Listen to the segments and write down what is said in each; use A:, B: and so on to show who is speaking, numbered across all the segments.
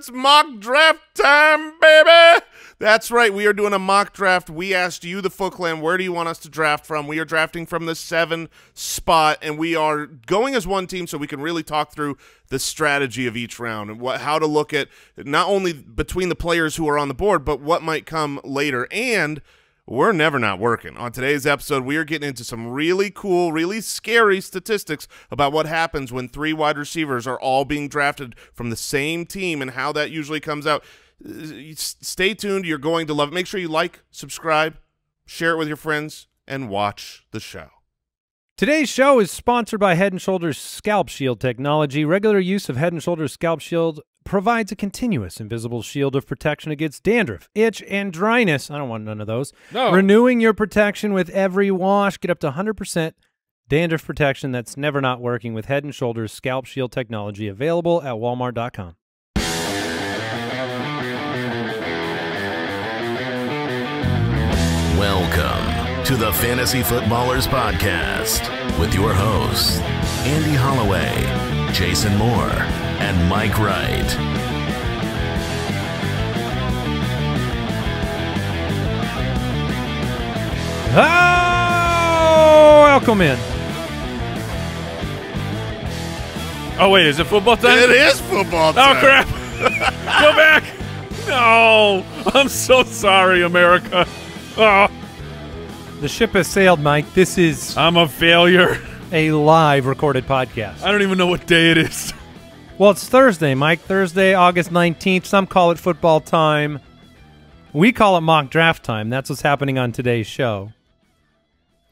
A: It's mock draft time, baby. That's right. We are doing a mock draft. We asked you, the Foot Clan, where do you want us to draft from? We are drafting from the seven spot, and we are going as one team so we can really talk through the strategy of each round and what how to look at not only between the players who are on the board, but what might come later. And – we're never not working. On today's episode, we are getting into some really cool, really scary statistics about what happens when three wide receivers are all being drafted from the same team and how that usually comes out. Stay tuned. You're going to love it. Make sure you like, subscribe, share it with your friends, and watch the show.
B: Today's show is sponsored by Head & Shoulders Scalp Shield technology. Regular use of Head & Shoulders Scalp Shield provides a continuous invisible shield of protection against dandruff, itch, and dryness. I don't want none of those.
A: No.
B: Renewing your protection with every wash. Get up to 100% dandruff protection that's never not working with Head & Shoulders Scalp Shield technology available at walmart.com.
C: Welcome to the Fantasy Footballers Podcast with your hosts, Andy Holloway, Jason Moore, and Mike Wright.
B: Oh, welcome in.
D: Oh wait, is it football time?
A: It is football
D: oh,
A: time.
D: Oh crap! Go back. No, I'm so sorry, America. Oh,
B: The ship has sailed, Mike. This is
D: I'm a failure.
B: a live recorded podcast.
D: I don't even know what day it is.
B: Well, it's Thursday, Mike. Thursday, August 19th. Some call it football time. We call it mock draft time. That's what's happening on today's show.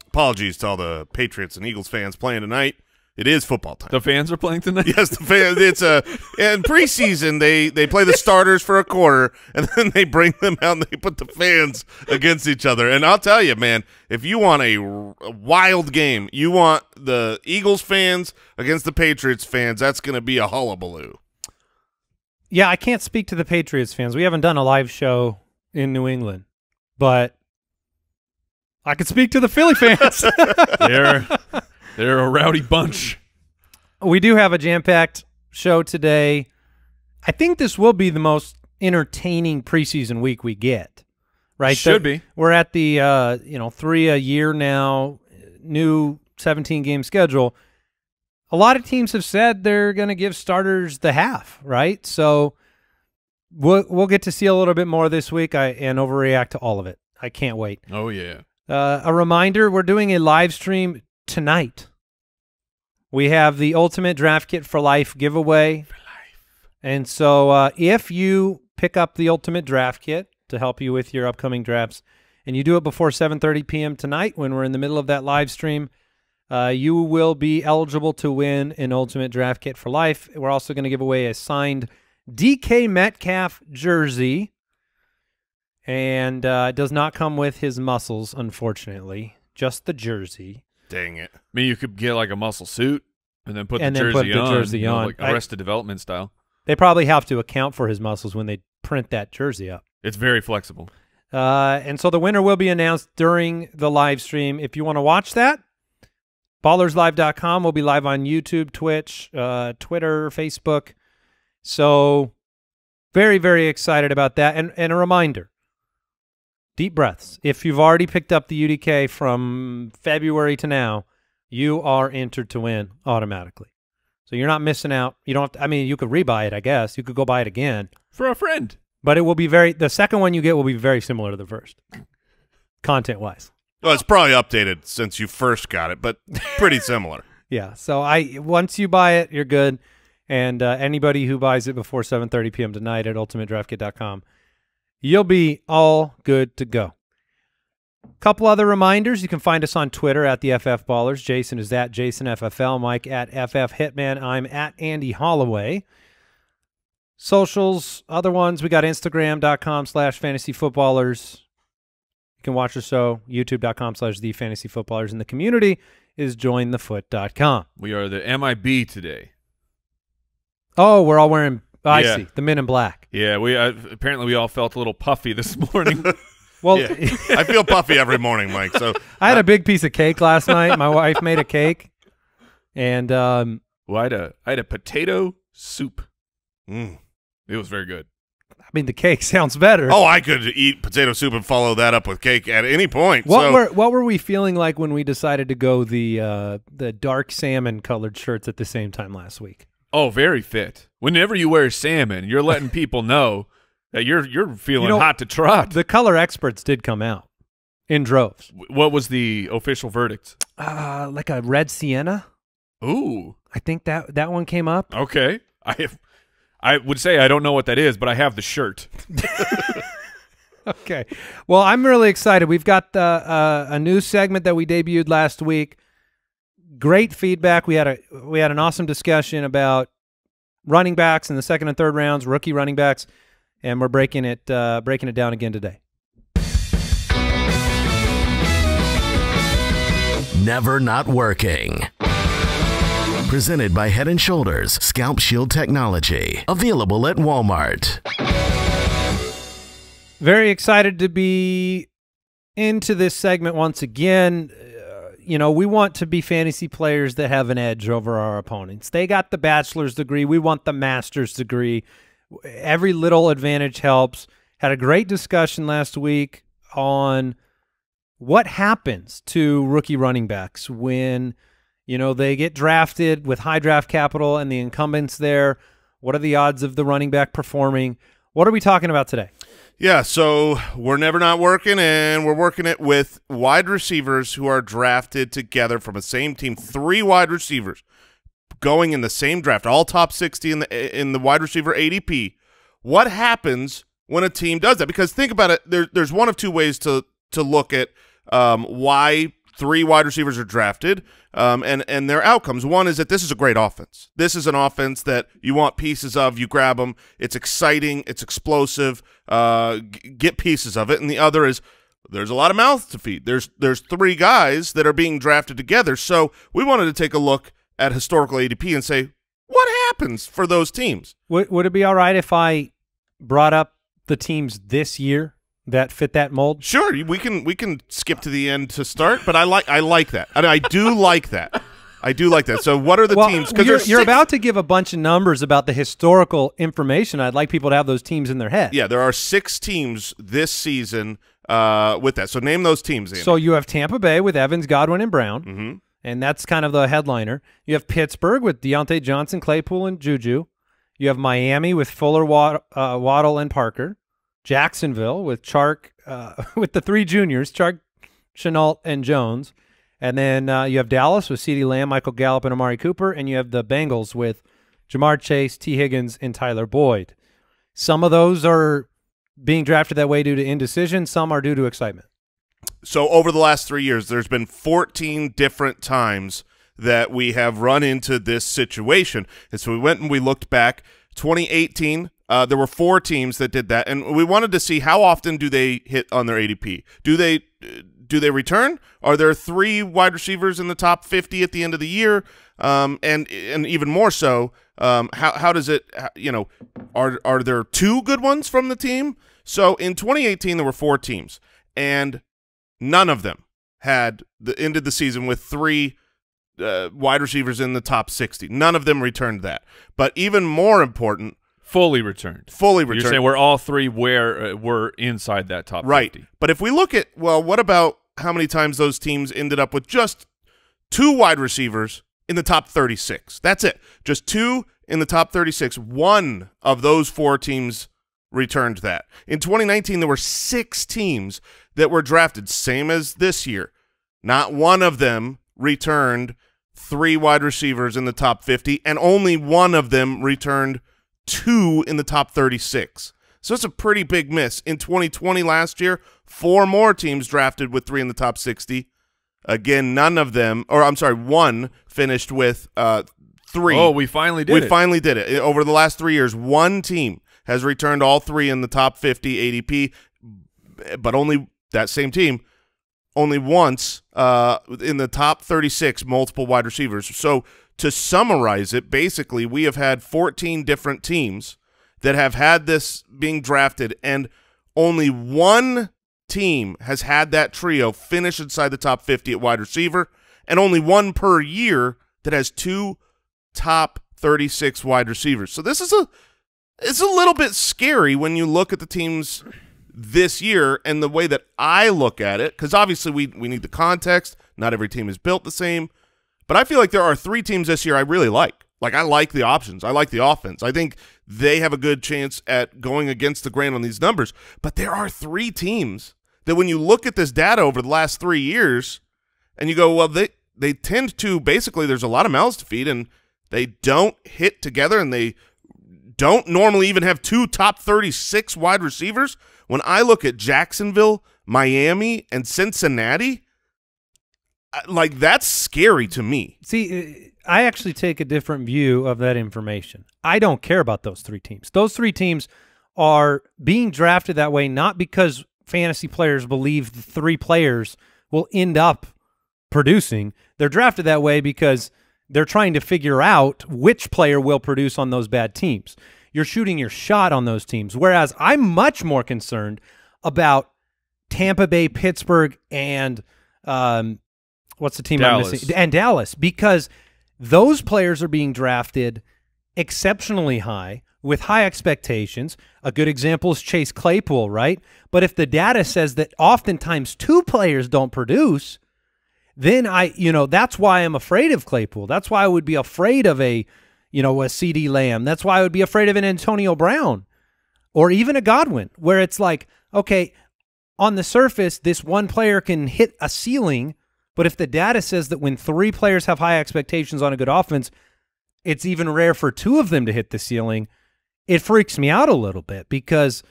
A: Apologies to all the Patriots and Eagles fans playing tonight. It is football time.
D: The fans are playing tonight.
A: Yes, the fans. It's a in preseason they they play the starters for a quarter and then they bring them out and they put the fans against each other. And I'll tell you, man, if you want a, a wild game, you want the Eagles fans against the Patriots fans. That's going to be a hullabaloo.
B: Yeah, I can't speak to the Patriots fans. We haven't done a live show in New England, but I could speak to the Philly fans.
D: They're they're a rowdy bunch.
B: we do have a jam-packed show today. I think this will be the most entertaining preseason week we get. Right?
D: Should
B: The-
D: be.
B: We're at the uh, you know, 3 a year now, new 17 game schedule. A lot of teams have said they're going to give starters the half, right? So we'll we'll get to see a little bit more this week I and overreact to all of it. I can't wait.
D: Oh yeah.
B: Uh, a reminder, we're doing a live stream tonight. We have the Ultimate Draft Kit for Life giveaway. For life. And so uh, if you pick up the Ultimate Draft Kit to help you with your upcoming drafts, and you do it before 7.30 p.m. tonight when we're in the middle of that live stream, uh, you will be eligible to win an Ultimate Draft Kit for Life. We're also going to give away a signed DK Metcalf jersey and uh, it does not come with his muscles, unfortunately. Just the jersey.
A: Dang it.
D: I mean, you could get like a muscle suit and then put
B: And
D: the
B: then
D: jersey
B: put the
D: on,
B: jersey
D: you know,
B: on.
D: like
B: I-
D: Arrested Development style.
B: They probably have to account for his muscles when they print that jersey up.
D: It's very flexible.
B: Uh, and so the winner will be announced during the live stream. If you want to watch that, ballerslive.com will be live on YouTube, Twitch, uh, Twitter, Facebook. So very, very excited about that. And, and a reminder, deep breaths. If you've already picked up the UDK from February to now, you are entered to win automatically. So you're not missing out. You don't have to, I mean, you could rebuy it, I guess. You could go buy it again.
D: For a friend.
B: But it will be very the second one you get will be very similar to the first. Content wise.
A: Well, it's probably updated since you first got it, but pretty similar.
B: Yeah. So I once you buy it, you're good. And uh, anybody who buys it before 7:30 p.m. tonight at ultimatedraftkit.com, you'll be all good to go. Couple other reminders. You can find us on Twitter at the FF Ballers. Jason is at Jason FFL. Mike at FF Hitman. I'm at Andy Holloway. Socials, other ones, we got Instagram.com slash fantasy footballers. You can watch the show, YouTube.com slash the fantasy footballers. And the community is jointhefoot.com.
D: We are the MIB today.
B: Oh, we're all wearing, oh, I
D: Yeah.
B: see, the men in black.
D: Yeah, we uh, apparently we all felt a little puffy this morning.
B: Well,
A: Yeah. I feel puffy every morning, Mike. So
B: I had a big piece of cake last night. My wife made a cake. And um,
D: well, I had a I had a potato soup.
A: mm,
D: It was very good.
B: I mean, the cake sounds better.
A: Oh, I could eat potato soup and follow that up with cake at any point.
B: What
A: so,
B: were what were we feeling like when we decided to go the uh, the dark salmon colored shirts at the same time last week?
D: Oh, very fit. Whenever you wear salmon, you're letting people know that you're you're feeling
B: know,
D: hot to trot.
B: The color experts did come out in droves.
D: what was the official verdict?
B: Uh, like a red sienna.
D: Ooh,
B: I think that that one came up.
D: okay. I have, I would say I don't know what that is, but I have the shirt.
B: Okay. Well, I'm really excited. We've got uh, uh, a new segment that we debuted last week. Great feedback. We had a we had an awesome discussion about running backs in the second and third rounds, rookie running backs, and we're breaking it uh, breaking it down again today.
C: Never Not Working. Presented by Head and Shoulders Scalp Shield Technology. Available at Walmart.
B: Very excited to be into this segment once again. You know, we want to be fantasy players that have an edge over our opponents. They got the bachelor's degree. We want the master's degree. Every little advantage helps. Had a great discussion last week on what happens to rookie running backs when, you know, they get drafted with high draft capital and the incumbents there. What are the odds of the running back performing? What are we talking about today?
A: Yeah, so we're never not working, and we're working it with wide receivers who are drafted together from the same team. Three wide receivers going in the same draft, all top sixty in the in the wide receiver ADP. What happens when a team does that? Because think about it. There, there's one of two ways to to look at um, why three wide receivers are drafted um, and and their outcomes. One is that this is a great offense. This is an offense that you want pieces of. You grab them. It's exciting. It's explosive. Uh, get pieces of it. And the other is there's a lot of mouths to feed. There's there's three guys that are being drafted together. So we wanted to take a look at historical ADP and say what happens for those teams.
B: Would would it be all right if I brought up the teams this year that fit that mold?
A: Sure, we can we can skip to the end to start, but I like I like that. I, I do like that. I do like that. So, what are the
B: well,
A: teams?
B: You're, you're about to give a bunch of numbers about the historical information. I'd like people to have those teams in their head.
A: Yeah, there are six teams this season uh, with that. So, name those teams. Andy.
B: So you have Tampa Bay with Evans, Godwin, and Brown,
A: hmm
B: and that's kind of the headliner. You have Pittsburgh with Diontae Johnson, Claypool, and Juju. You have Miami with Fuller, Wad- uh, Waddle, and Parker. Jacksonville with Chark, uh, with the three juniors, Chark, Shenault, and Jones. And then uh, you have Dallas with CeeDee Lamb, Michael Gallup, and Amari Cooper. And you have the Bengals with Ja'Marr Chase, Tee Higgins, and Tyler Boyd. Some of those are being drafted that way due to indecision. Some are due to excitement.
A: So, over the last three years, there's been 14 different times that we have run into this situation. And so we went and we looked back. 2018, uh, there were four teams that did that, and we wanted to see how often do they hit on their ADP. Do they do they return? Are there three wide receivers in the top 50 at the end of the year? Um, and and even more so, um, how how does it? You know, are are there two good ones from the team? So in 2018, there were four teams, and none of them had the ended the season with three uh, wide receivers in the top 60. None of them returned that. But even more important,
D: Fully returned.
A: fully returned.
D: You're saying we're all three where uh, were inside that top
A: right.
D: 50.
A: But if we look at well, what about how many times those teams ended up with just two wide receivers in the top 36? That's it. Just two in the top 36. One of those four teams returned that. In 2019, there were six teams that were drafted, same as this year. Not one of them returned three wide receivers in the top 50, and only one of them returned two in the top 36. So it's a pretty big miss. In 2020 last year, four more teams drafted with three in the top 60. Again, none of them, or I'm sorry, one finished with uh, three.
D: Oh, we finally did it.
A: we
D: it.
A: finally did it. Over the last three years, one team has returned all three in the top 50 ADP, but only that same team only once uh, in the top 36 multiple wide receivers. So to summarize it, basically we have had 14 different teams that have had this being drafted, and only one team has had that trio finish inside the top 50 at wide receiver, and only one per year that has two top 36 wide receivers. So this is a it's a little bit scary when you look at the teams this year and the way that I look at it, because obviously we we need the context. Not every team is built the same, but I feel like there are three teams this year I really like. Like I like the options. I like the offense. I think they have a good chance at going against the grain on these numbers. But there are three teams that when you look at this data over the last three years, and you go, well, they they tend to basically there's a lot of mouths to feed, and they don't hit together, and they don't normally even have two top 36 wide receivers. When I look at Jacksonville, Miami, and Cincinnati, like that's scary to me.
B: See, uh, I actually take a different view of that information. I don't care about those three teams. Those three teams are being drafted that way not because fantasy players believe the three players will end up producing. They're drafted that way because they're trying to figure out which player will produce on those bad teams. You're shooting your shot on those teams. Whereas I'm much more concerned about Tampa Bay, Pittsburgh, and um, what's the team
D: Dallas.
B: I'm missing? And Dallas, because those players are being drafted exceptionally high with high expectations. A good example is Chase Claypool, right? But if the data says that oftentimes two players don't produce, then I, you know, that's why I'm afraid of Claypool. That's why I would be afraid of a, you know, a CeeDee Lamb. That's why I would be afraid of an Antonio Brown or even a Godwin, where it's like, okay, on the surface, this one player can hit a ceiling, but if the data says that when three players have high expectations on a good offense, it's even rare for two of them to hit the ceiling, it freaks me out a little bit because,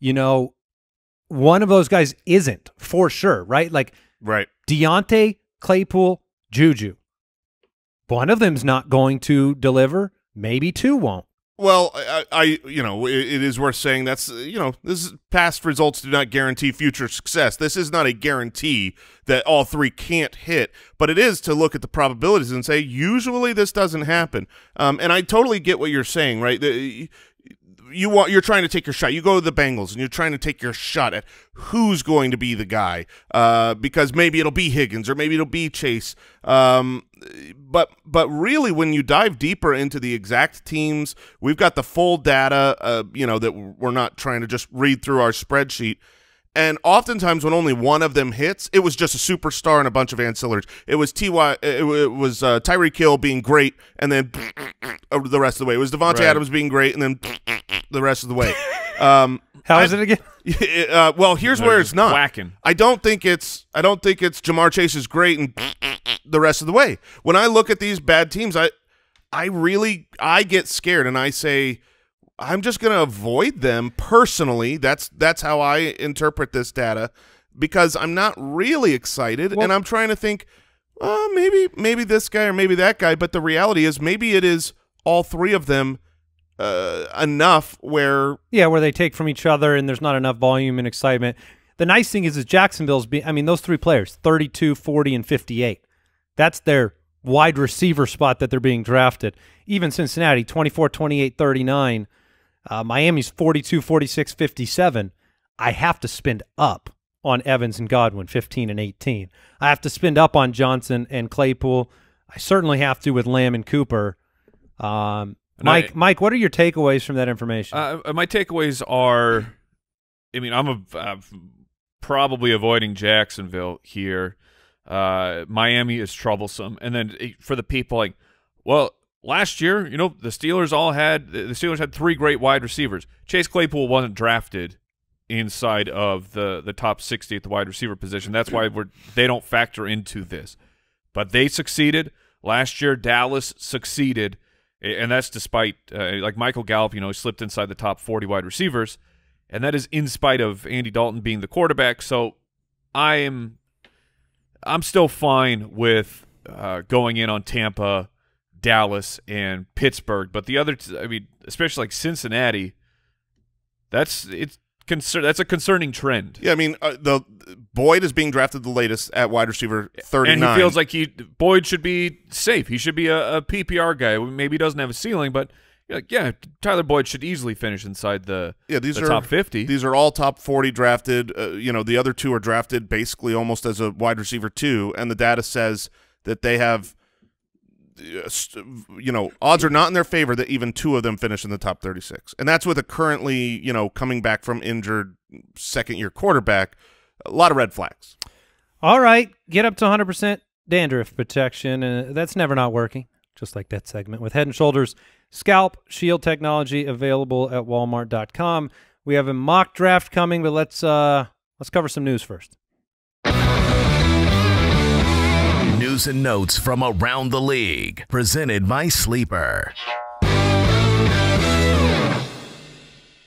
B: you know, one of those guys isn't for sure, right? Like
A: Right.
B: Diontae, Claypool, Juju. One of them's not going to deliver. Maybe two won't.
A: Well, I, I you know, it, it is worth saying that's uh, you know, this is, past results do not guarantee future success. This is not a guarantee that all three can't hit, but it is to look at the probabilities and say usually this doesn't happen. Um, and I totally get what you're saying, right? The, you want you're trying to take your shot. You go to the Bengals and you're trying to take your shot at who's going to be the guy, uh, because maybe it'll be Higgins or maybe it'll be Chase. Um, but but really, when you dive deeper into the exact teams, we've got the full data. Uh, you know that we're not trying to just read through our spreadsheet. And oftentimes, when only one of them hits, it was just a superstar and a bunch of ancillaries. It was Ty, it, it was uh, Tyreek Hill being great, and then the rest of the way. It was Davante
D: Right.
A: Adams being great, and then the rest of the way. Um,
B: How
A: I-
B: is it again?
A: uh, well, here's
D: They're
A: where it's not.
D: whacking.
A: I don't think it's. I don't think it's Ja'Marr Chase is great and the rest of the way. When I look at these bad teams, I, I really, I get scared and I say, I'm just going to avoid them personally. That's that's how I interpret this data because I'm not really excited
B: Well-
A: and I'm trying to think, uh, maybe maybe this guy or maybe that guy. But the reality is, maybe it is all three of them uh, enough where
B: Yeah, where they take from each other and there's not enough volume and excitement. The nice thing is, is Jacksonville's be I mean, those three players, 32, 40, and 58. That's their wide receiver spot that they're being drafted. Even Cincinnati, 24, 28, 39. Uh, Miami's 42, 46, 57. I have to spend up on Evans and Godwin, 15 and 18. I have to spend up on Johnson and Claypool. I certainly have to with Lamb and Cooper. Um,
D: And I-
B: Mike, Mike, what are your takeaways from that information?
D: Uh, my takeaways are, I mean, I'm a, uh, probably avoiding Jacksonville here. Uh, Miami is troublesome, and then eh, for the people like, well, last year, you know, the Steelers all had the Steelers had three great wide receivers. Chase Claypool wasn't drafted inside of the the top 60 at the wide receiver position. That's why we're they don't factor into this. But they succeeded last year. Dallas succeeded, and that's despite uh, like Michael Gallup. You know, slipped inside the top 40 wide receivers, and that is in spite of Andy Dalton being the quarterback. So I am I'm still fine with uh, going in on Tampa, Dallas, and Pittsburgh. But the other, I mean, especially like Cincinnati, that's it's concern. That's a concerning trend.
A: Yeah, I mean, uh, the Boyd is being drafted the latest at wide receiver thirty
D: And he feels like he Boyd should be safe. He should be a, a PPR guy. Maybe he doesn't have a ceiling, but like, yeah, Tyler Boyd should easily finish inside the
A: yeah, these
D: the
A: are
D: top fifty.
A: These are all top forty drafted. Uh, you know, the other two are drafted basically almost as a wide receiver too, and the data says that they have you know, odds are not in their favor that even two of them finish in the top 36. And that's with a currently, you know, coming back from injured second year quarterback. A lot of red flags.
B: All right, get up to 100% dandruff protection. Uh, that's never not working, just like that segment with Head and Shoulders Scalp Shield technology available at walmart.com. We have a mock draft coming, but let's uh let's cover some news first.
C: News and notes from around the league, presented by Sleeper.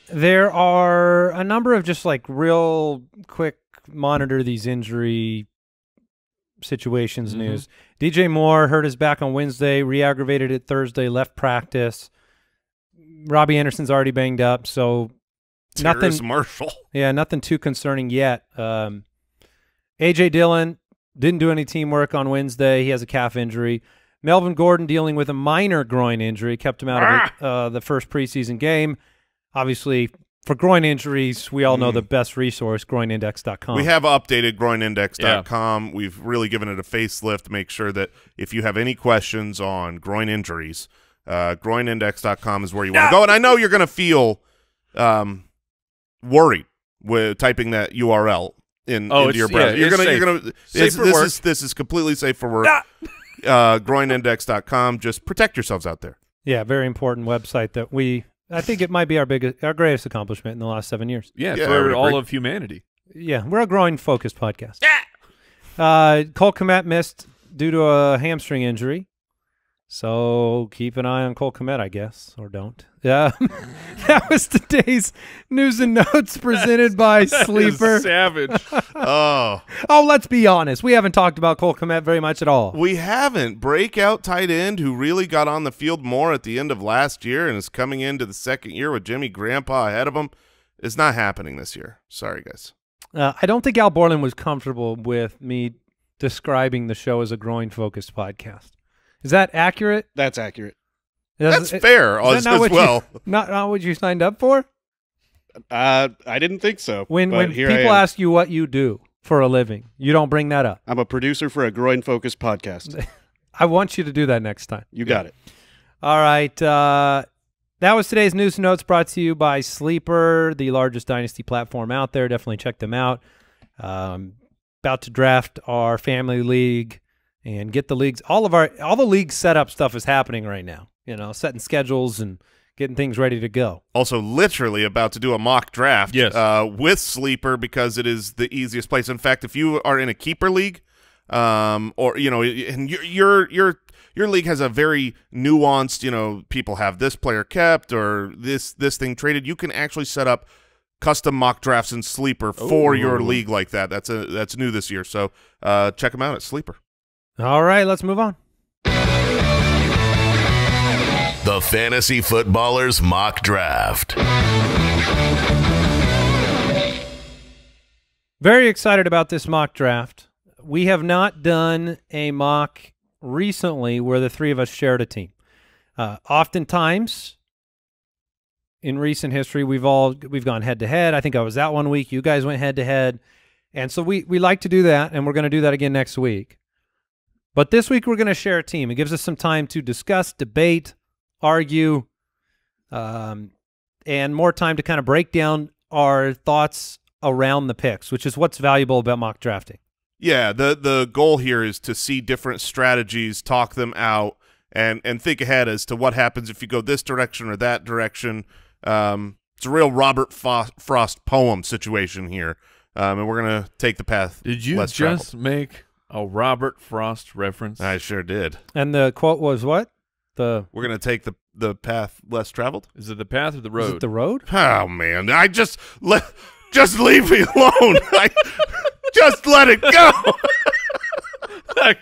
B: There are a number of just like real quick monitor these injury situations
D: Mhm.
B: news. DJ Moore hurt his back on Wednesday, re-aggravated it Thursday, left practice. Robbie Anderson's already banged up, so
A: Terrace
B: nothing.
A: Marshall.
B: Yeah, nothing too concerning yet. Um, AJ Dillon didn't do any teamwork on Wednesday. He has a calf injury. Melvin Gordon dealing with a minor groin injury kept him out of uh, the first preseason game. Obviously, for groin injuries, we all know the best resource, groinindex.com.
A: We have updated groinindex.com. We've really given it a facelift to make sure that if you have any questions on groin injuries, uh, groinindex.com is where you want to go. And I know you're going to feel um, worried with typing that URL in
D: Oh,
A: into your
D: it's- yeah,
A: you're gonna, you're gonna.
D: Safe
A: This,
D: for
A: this
D: work.
A: is this is completely safe for work. uh, groinindex.com. Just protect yourselves out there.
B: yeah, very important website that we. I think it might be our biggest, our greatest accomplishment in the last seven years.
D: Yeah,
A: Yeah,
D: for all
A: agree.
D: of humanity.
B: Yeah, we're a growing focused podcast. Uh, Cole Kmet missed due to a hamstring injury. So keep an eye on Cole Kmet, I guess, or don't. Yeah, that was today's news and notes presented by Sleeper.
D: Savage.
A: oh,
B: Oh, let's be honest, we haven't talked about Cole Kmet very much at all.
A: we haven't breakout tight end who really got on the field more at the end of last year and is coming into the second year with Jimmy Grandpa ahead of him. It's not happening this year. Sorry, guys.
B: Uh, I don't think Al Borland was comfortable with me describing the show as a growing focused podcast. Is that accurate?
E: That's accurate.
A: That's
B: Is-
A: fair
B: is
A: as,
B: not
A: as
B: what you-
A: well.
B: not not what you signed up for.
E: Uh, I didn't think so.
B: When when
E: here
B: people ask you what you do for a living, you don't bring that up.
E: I'm a producer for a groin focused podcast.
B: I want you to do that next time.
E: You got it.
B: All right. Uh, that was today's news and notes brought to you by Sleeper, the largest dynasty platform out there. Definitely check them out. Um, about to draft our family league and get the leagues. All of our all the league setup stuff is happening right now. You know, setting schedules and getting things ready to go.
A: Also, literally about to do a mock draft
D: Yes.
A: uh, with Sleeper because it is the easiest place. In fact, if you are in a keeper league, um, or you know, and your your your your league has a very nuanced, you know, people have this player kept or this this thing traded. You can actually set up custom mock drafts in Sleeper for your league like that. That's a that's new this year. So uh, check them out at Sleeper.
B: All right, let's move on.
C: The Fantasy Footballers Mock Draft.
B: Very excited about this mock draft. We have not done a mock recently where the three of us shared a team. Uh, oftentimes, in recent history, we've all we've gone head to head. I think I was out one week. You guys went head to head, and so we we like to do that, and we're going to do that again next week. But this week we're going to share a team. It gives us some time to discuss, debate, argue, um, and more time to kind of break down our thoughts around the picks, which is what's valuable about mock drafting.
A: Yeah, the the goal here is to see different strategies, talk them out, and and think ahead as to what happens if you go this direction or that direction. Um, it's a real Robert Fo- Frost poem situation here, um, and we're gonna take the path.
D: Did you
A: less
D: just
A: traveled.
D: make a Robert Frost reference?
A: I sure did.
B: And the quote was what? The
A: We're gonna take the the path less traveled.
D: Is it the path or the
B: was
D: road?
B: it the road?
A: Oh man, I just let just leave me alone. I, just let it go.
D: You-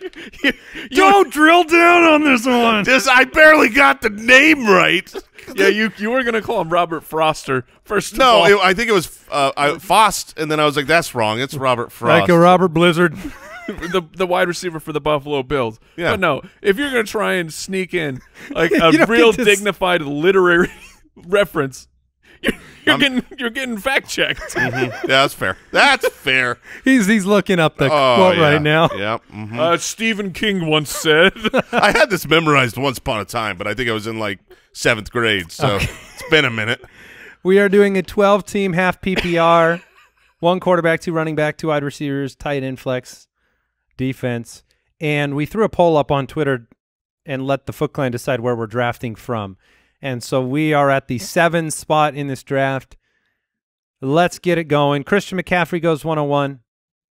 D: you-
B: Don't drill down on this one.
A: just I barely got the name right.
D: yeah, you you were gonna call him Robert Froster first. Of
A: No,
D: all.
A: it, I think it was uh, I, Fost, and then I was like, "That's wrong. It's Robert Frost."
B: Like a Robert Blizzard.
D: the the wide receiver for the Buffalo Bills.
A: Yeah.
D: But no, if you're gonna try and sneak in like a real
B: get s-
D: dignified literary reference, you're, You're getting you're getting fact checked.
A: Mhm. Yeah, that's fair. That's fair.
B: He's he's looking up the
A: oh,
B: quote
A: yeah.
B: right now.
A: Yep. mhm.
D: uh, Stephen King once said.
A: I had this memorized once upon a time, but I think I was in like seventh grade, so it's been a minute.
B: We are doing a 12 team half PPR, one quarterback, two running back, two wide receivers, tight end flex, defense. And we threw a poll up on Twitter and let the Foot Clan decide where we're drafting from. And so we are at the seven spot in this draft. Let's get it going. Christian McCaffrey goes 101,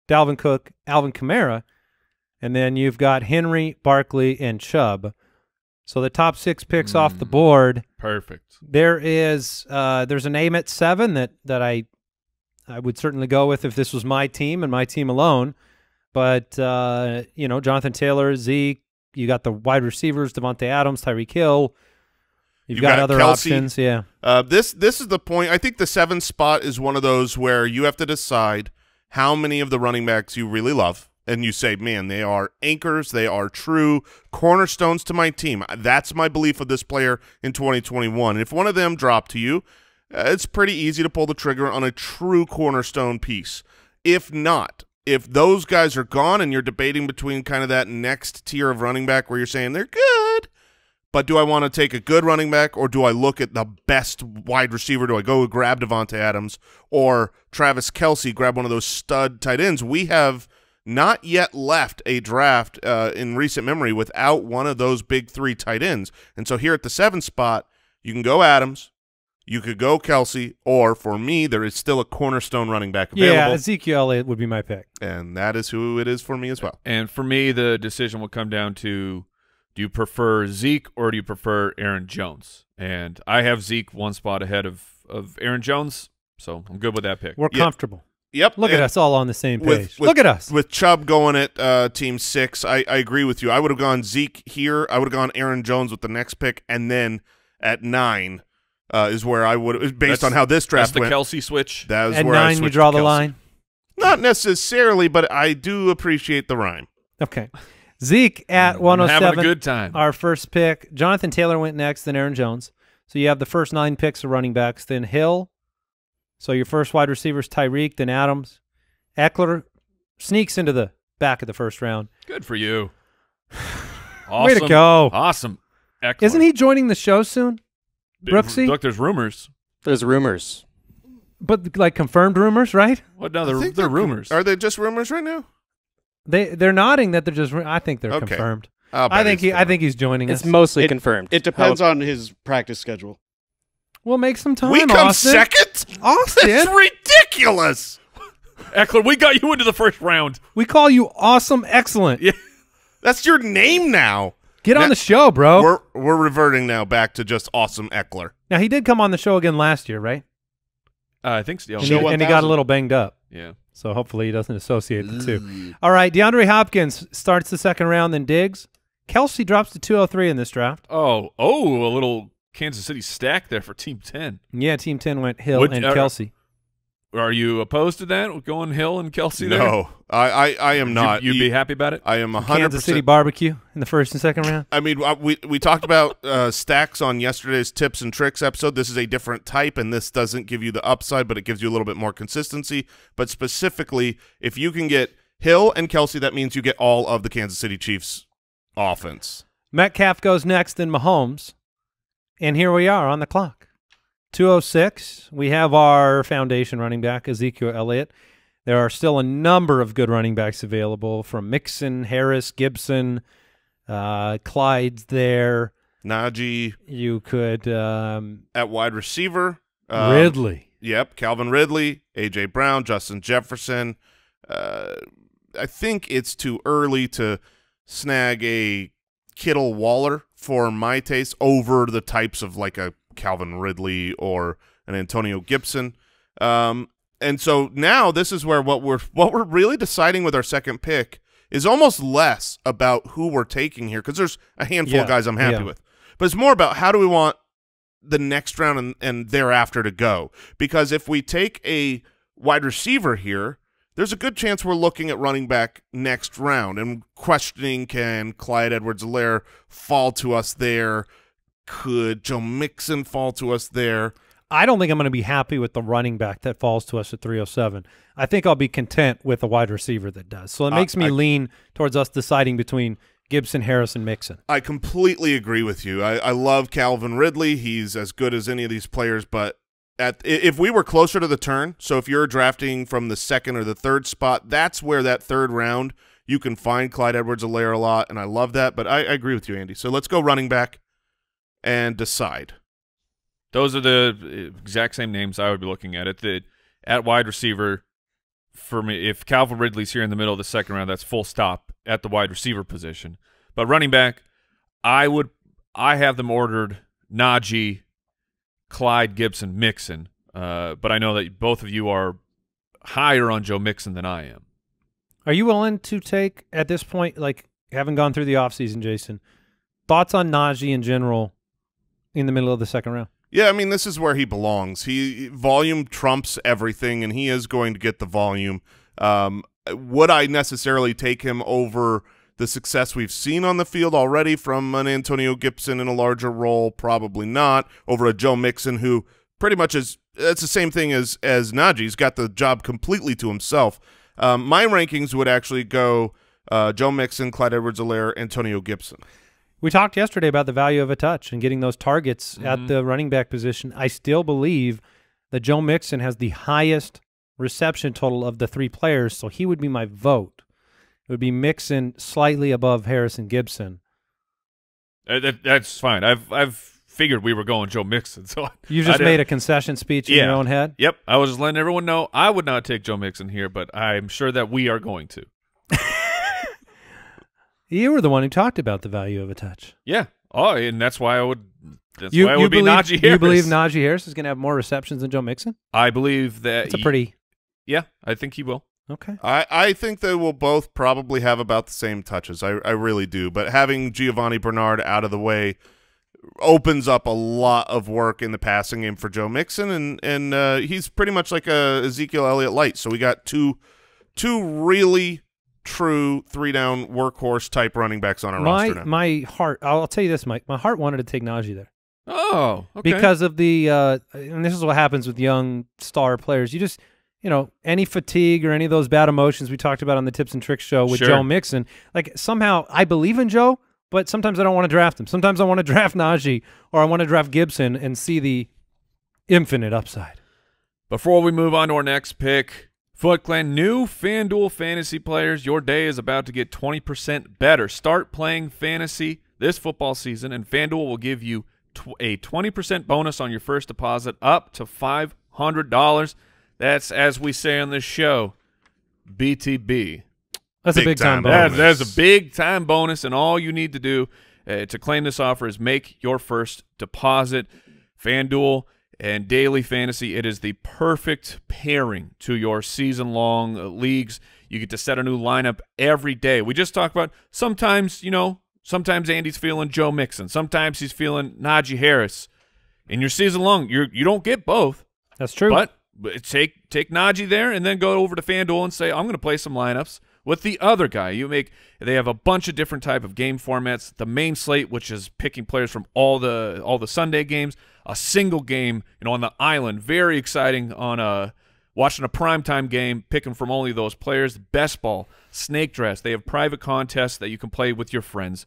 B: Dalvin Cook, Alvin Kamara, and then you've got Henry, Barkley, and Chubb. So the top six picks off the board
D: Perfect.
B: there is uh, there's a name at seven that that I I would certainly go with if this was my team and my team alone. But uh, you know, Jonathan Taylor, Zeke, you got the wide receivers, Davante Adams, Tyreek Hill. You've
A: You
B: got,
A: got
B: other
A: Kelce.
B: options, yeah.
A: Uh, this this is the point. I think the seventh spot is one of those where you have to decide how many of the running backs you really love, and you say, "Man, they are anchors. They are true cornerstones to my team." That's my belief of this player in 2021. If one of them dropped to you, uh, it's pretty easy to pull the trigger on a true cornerstone piece. If not, if those guys are gone and you're debating between kind of that next tier of running back where you're saying they're good, but do I want to take a good running back or do I look at the best wide receiver? Do I go grab Davante Adams or Travis Kelce, grab one of those stud tight ends? We have not yet left a draft uh, in recent memory without one of those big three tight ends. And so here at the seven spot, you can go Adams, you could go Kelce, or for me, there is still a cornerstone running back available.
B: Yeah, Ezekiel Elliott would be my pick.
A: and that is who it is for me as well.
D: And for me, the decision will come down to: Do you prefer Zeke or do you prefer Aaron Jones? And I have Zeke one spot ahead of of Aaron Jones, so I'm good with that pick.
B: We're
A: Yeah.
B: comfortable.
A: Yep.
B: Look at us all on the same page.
A: with, with-
B: Look at us.
A: with Chubb going at uh, team six. I, I agree with you. I would have gone Zeke here. I would have gone Aaron Jones with the next pick, and then at nine uh, is where I would based
D: That's-
A: on how this
D: That's
A: draft
D: the
A: went.
D: Kelce switch.
A: that was
B: At
A: where I
B: nine, you
A: switched
B: draw the
A: Kelce.
B: line.
A: Not necessarily, but I do appreciate the rhyme.
B: Okay. Zeke at 107.
D: having a good time.
B: Our first pick, Jonathan Taylor went next, then Aaron Jones. So you have the first nine picks of running backs, then Hill. So your first wide receivers, Tyreek, then Adams. Ekeler sneaks into the back of the first round.
D: Good for you.
B: Way to go.
D: Awesome. Ekeler.
B: Isn't he joining the show soon? Brooksy?
D: Look, there's rumors.
F: There's rumors.
B: But like confirmed rumors, right?
D: What? No,
A: I
D: they're, they're rumors.
A: Are they just rumors right now?
B: They they're nodding that they're just. I think they're
A: Okay.
B: confirmed.
A: I'll
B: I think
A: he's
B: he. I think he's joining
F: It's
B: us.
F: mostly
E: It-
F: confirmed.
E: It depends
F: How-
E: on his practice schedule.
B: we'll make some time.
A: we come
B: Austin.
A: second.
B: Austin,
A: That's ridiculous.
D: Ekeler, we got you into the first round.
B: we call you awesome, excellent.
D: Yeah.
A: That's your name now.
B: Get on the show, bro.
A: We're we're reverting now back to just awesome Ekeler.
B: Now he did come on the show again last year, right?
D: Uh, I think so.
B: And, he, and he got a little banged up.
D: Yeah.
B: So hopefully he doesn't associate the two. All right, DeAndre Hopkins starts the second round, then Diggs. Kelce drops to 203 in this draft.
D: Oh, oh, a little Kansas City stack there for Team 10.
B: Yeah, Team 10 went Hill
D: Would-
B: and
D: uh,
B: Kelce.
D: Are you opposed to that? Going Hill and Kelce there?
A: No, I, I, I am
D: You'd-
A: not.
D: You'd, be happy about it?
A: I am a hundred
B: Kansas City barbecue in the first and second round.
A: I mean, uh, we we talked about uh, stacks on yesterday's tips and tricks episode. This is a different type, and this doesn't give you the upside, but it gives you a little bit more consistency. But specifically, if you can get Hill and Kelce, that means you get all of the Kansas City Chiefs offense.
B: Metcalf goes next, then Mahomes. And here we are on the clock. 206. We have our foundation running back, Ezekiel Elliott. There are still a number of good running backs available from Mixon, Harris, Gibson, uh, Clyde's there.
A: Najee
B: You could um,
A: at wide receiver. um,
B: Ridley.
A: Yep, Calvin Ridley, AJ Brown, Justin Jefferson. Uh, I think it's too early to snag a Kittle Waller for my taste over the types of like a Calvin Ridley or an Antonio Gibson. Um, and so now this is where what we're what we're really deciding with our second pick is almost less about who we're taking here because there's a handful
B: Yeah,
A: of guys I'm happy
B: yeah.
A: with, but it's more about how do we want the next round and, and thereafter to go. Because if we take a wide receiver here, there's a good chance we're looking at running back next round and questioning can Clyde Edwards Helaire fall to us there? Could Joe Mixon fall to us there?
B: I don't think I'm going to be happy with the running back that falls to us at 307. I think I'll be content with a wide receiver that does. So it
A: Uh,
B: makes me
A: I-
B: lean towards us deciding between Gibson, Harris, and Mixon.
A: I completely agree with you. I, I love Calvin Ridley. He's as good as any of these players, but at if we were closer to the turn, so if you're drafting from the second or the third spot, that's where that third round you can find Clyde Edwards-Helaire a lot, and I love that. But I, I agree with you, Andy. So let's go running back and decide.
D: Those are the exact same names I would be looking at. At the at wide receiver, for me, if Calvin Ridley's here in the middle of the second round, that's full stop at the wide receiver position. But running back, I would I have them ordered Najee, Clyde Gibson, Mixon. Uh, but I know that both of you are higher on Joe Mixon than I am.
B: Are you willing to take at this point, like having gone through the offseason, Jason, thoughts on Najee in general in the middle of the second round?
A: Yeah, I mean this is where he belongs. He volume trumps everything, and he is going to get the volume. Um, would I necessarily take him over the success we've seen on the field already from an Antonio Gibson in a larger role? Probably not. Over a Joe Mixon, who pretty much is that's the same thing as as Najee. He's got the job completely to himself. Um, my rankings would actually go uh, Joe Mixon, Clyde Edwards-Helaire, Antonio Gibson.
B: We talked yesterday about the value of a touch and getting those targets
A: Mm-hmm.
B: at the running back position. I still believe that Joe Mixon has the highest reception total of the three players, so he would be my vote. It would be Mixon slightly above Harrison Gibson.
D: Uh, that, that's fine. I've I've figured we were going Joe Mixon, so
B: You just made a concession speech in your
D: Yeah.
B: own head.
D: Yep, I was just letting everyone know I would not take Joe Mixon here, but I'm sure that we are going to.
B: You were the one who talked about the value of a touch.
D: Yeah. Oh, and that's why I would. That's
B: you,
D: why it
B: you
D: would be
B: believe,
D: Najee Harris.
B: You believe Najee Harris is going to have more receptions than Joe Mixon?
D: I believe that.
B: It's a pretty
D: Yeah, I think he will.
B: okay.
A: I, I think they will both probably have about the same touches. I, I really do. But having Giovani Bernard out of the way opens up a lot of work in the passing game for Joe Mixon, and and uh, he's pretty much like a Ezekiel Elliott light. So we got two two really true three down workhorse type running backs on our
B: My
A: roster now.
B: my heart. I'll tell you this, Mike. My heart wanted to take Najee there.
D: Oh, okay.
B: because of the uh, and this is what happens with young star players. You just you know any fatigue or any of those bad emotions we talked about on the Tips and Tricks show with
D: Sure.
B: Joe Mixon. Like somehow I believe in Joe, but sometimes I don't want to draft him. Sometimes I want to draft Najee or I want to draft Gibson and see the infinite upside.
D: Before we move on to our next pick, Foot Clan new FanDuel fantasy players, your day is about to get 20% better. Start playing fantasy this football season, and FanDuel will give you a 20% bonus on your first deposit up to $500. That's, as we say on this show, BTB.
B: That's
A: Big
B: a big time
A: time
B: bonus.
D: That's, that's a big time bonus, and all you need to do uh, to claim this offer is make your first deposit. FanDuel and Daily Fantasy, it is the perfect pairing to your season long uh, leagues. You get to set a new lineup every day. We just talked about sometimes, you know, sometimes Andy's feeling Joe Mixon, sometimes he's feeling Najee Harris. In your season long, you're you don't get both.
B: That's true.
D: But, but take take Najee there and then go over to FanDuel and say, I'm going to play some lineups with the other guy. You make they have a bunch of different type of game formats. The main slate, which is picking players from all the all the Sunday games, a single game, you know, on the island. Very exciting on a watching a primetime game, picking from only those players. Best ball, snake dress. They have private contests that you can play with your friends.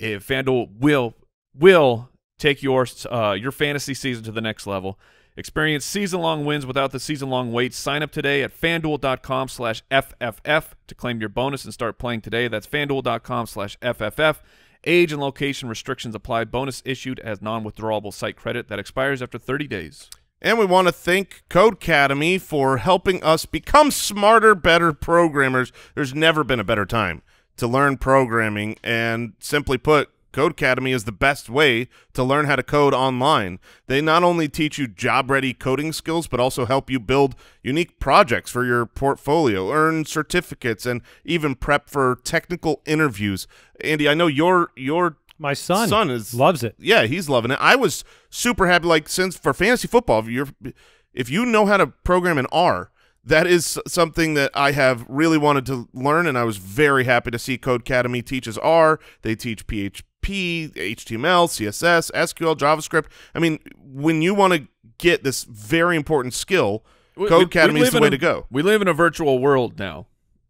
D: If FanDuel will will take your uh, your fantasy season to the next level. Experience season-long wins without the season-long wait. Sign up today at fanduel.com slash FFF to claim your bonus and start playing today. That's fanduel.com slash FFF. Age and location restrictions apply. Bonus issued as non-withdrawable site credit that expires after 30 days.
A: And we want to thank Codecademy for helping us become smarter, better programmers. There's never been a better time to learn programming, and simply put, Codecademy is the best way to learn how to code online. They not only teach you job-ready coding skills, but also help you build unique projects for your portfolio, earn certificates, and even prep for technical interviews. Andy, I know your your
B: My son,
A: son is
B: loves it.
A: yeah, he's loving it. I was super happy. Like since for fantasy football, if you're if you know how to program in R, that is something that I have really wanted to learn, and I was very happy to see Codecademy teaches R. They teach PH, HTML, CSS, SQL, JavaScript. I mean, when you want to get this very important skill,
D: We-
A: Code
D: we-
A: Academy
D: we
A: is the way
D: a-
A: to go.
D: We live in a virtual world now.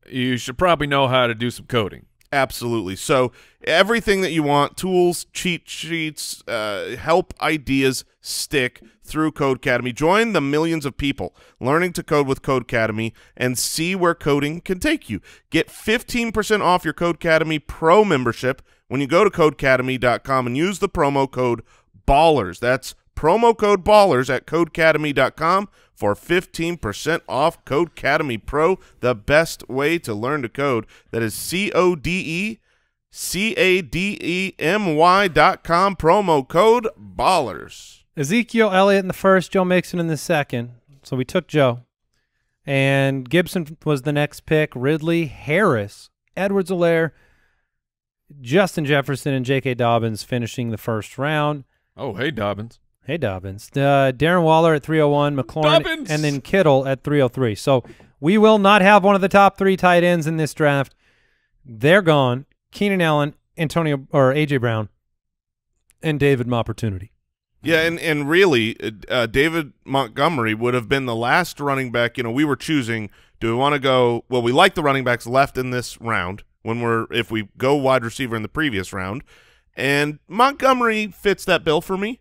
D: You should probably know how to do some coding.
A: Absolutely. So everything that you want, tools, cheat sheets, uh, help ideas stick through Codecademy. Join the millions of people learning to code with Codecademy and see where coding can take you. Get 15% off your Codecademy Pro membership when you go to codecademy.com and use the promo code BALLERS. That's promo code BALLERS at codecademy.com for 15% off Codecademy Pro, the best way to learn to code. That is C-O-D-E C-A-D-E-M-Y dot com, promo code BALLERS.
B: Ezekiel Elliott in the first, Joe Mixon in the second. So we took Joe. And Gibson was the next pick. Ridley, Harris, Edwards Helaire, Justin Jefferson, and J.K. Dobbins finishing the first round.
D: Oh, hey, Dobbins.
B: Hey, Dobbins. Uh, Darren Waller at 301, McLaurin,
D: Dobbins!
B: and then Kittle at 303. So we will not have one of the top three tight ends in this draft. They're gone. Keenan Allen, Antonio, or A.J. Brown, and David Opportunity.
A: Yeah, and and really, uh, David Montgomery would have been the last running back. You know, we were choosing: do we want to go? Well, we like the running backs left in this round. When we're if we go wide receiver in the previous round, and Montgomery fits that bill for me.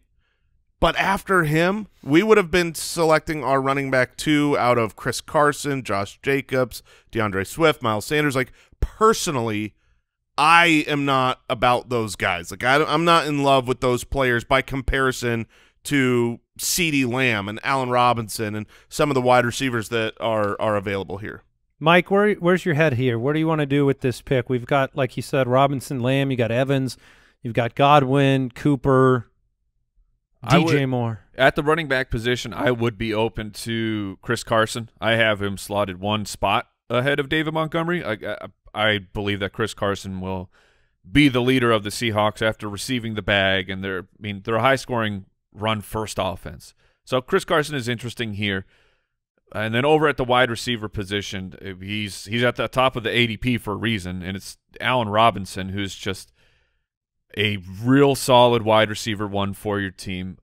A: But after him, we would have been selecting our running back two out of Chris Carson, Josh Jacobs, D'Andre Swift, Miles Sanders. Like personally, I am not about those guys. Like I, am not in love with those players by comparison to CeeDee Lamb and Allen Robinson and some of the wide receivers that are are available here.
B: Mike, where where's your head here? What do you want to do with this pick? We've got, like you said, Robinson, Lamb. You got Evans. You've got Godwin, Cooper,
D: I
B: DJ
D: would-
B: Moore.
D: At the running back position, I would be open to Chris Carson. I have him slotted one spot ahead of David Montgomery. I, I, I believe that Chris Carson will be the leader of the Seahawks after receiving the bag, and they're I mean they're a high scoring run first offense. So Chris Carson is interesting here. And then over at the wide receiver position, uh, he's he's at the top of the ADP for a reason, and it's Allen Robinson, who's just a real solid wide receiver one for your team.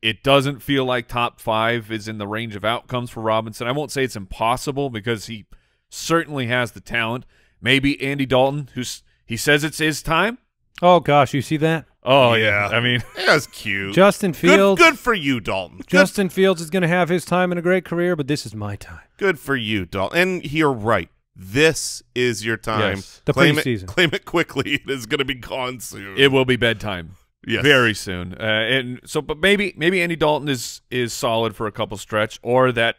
D: It doesn't feel like top five is in the range of outcomes for Robinson. I won't say it's impossible because he certainly has the talent. Maybe Andy Dalton, who's he says it's his time.
B: Oh gosh, you see that?
D: Oh
A: Yeah.
D: yeah, I mean,
A: That's cute.
B: Justin
A: good,
B: Fields.
A: good for you, Dalton. Good,
B: Justin Fields is going to have his time in a great career, but this is my time.
A: good for you, Dalton. And you're right. This is your time.
D: Yes.
B: The
A: claim
B: preseason.
A: It, claim it quickly. It is going to be gone soon.
D: it will be bedtime
A: yes.
D: very soon. Uh, and so, but maybe maybe Andy Dalton is is solid for a couple stretch, or that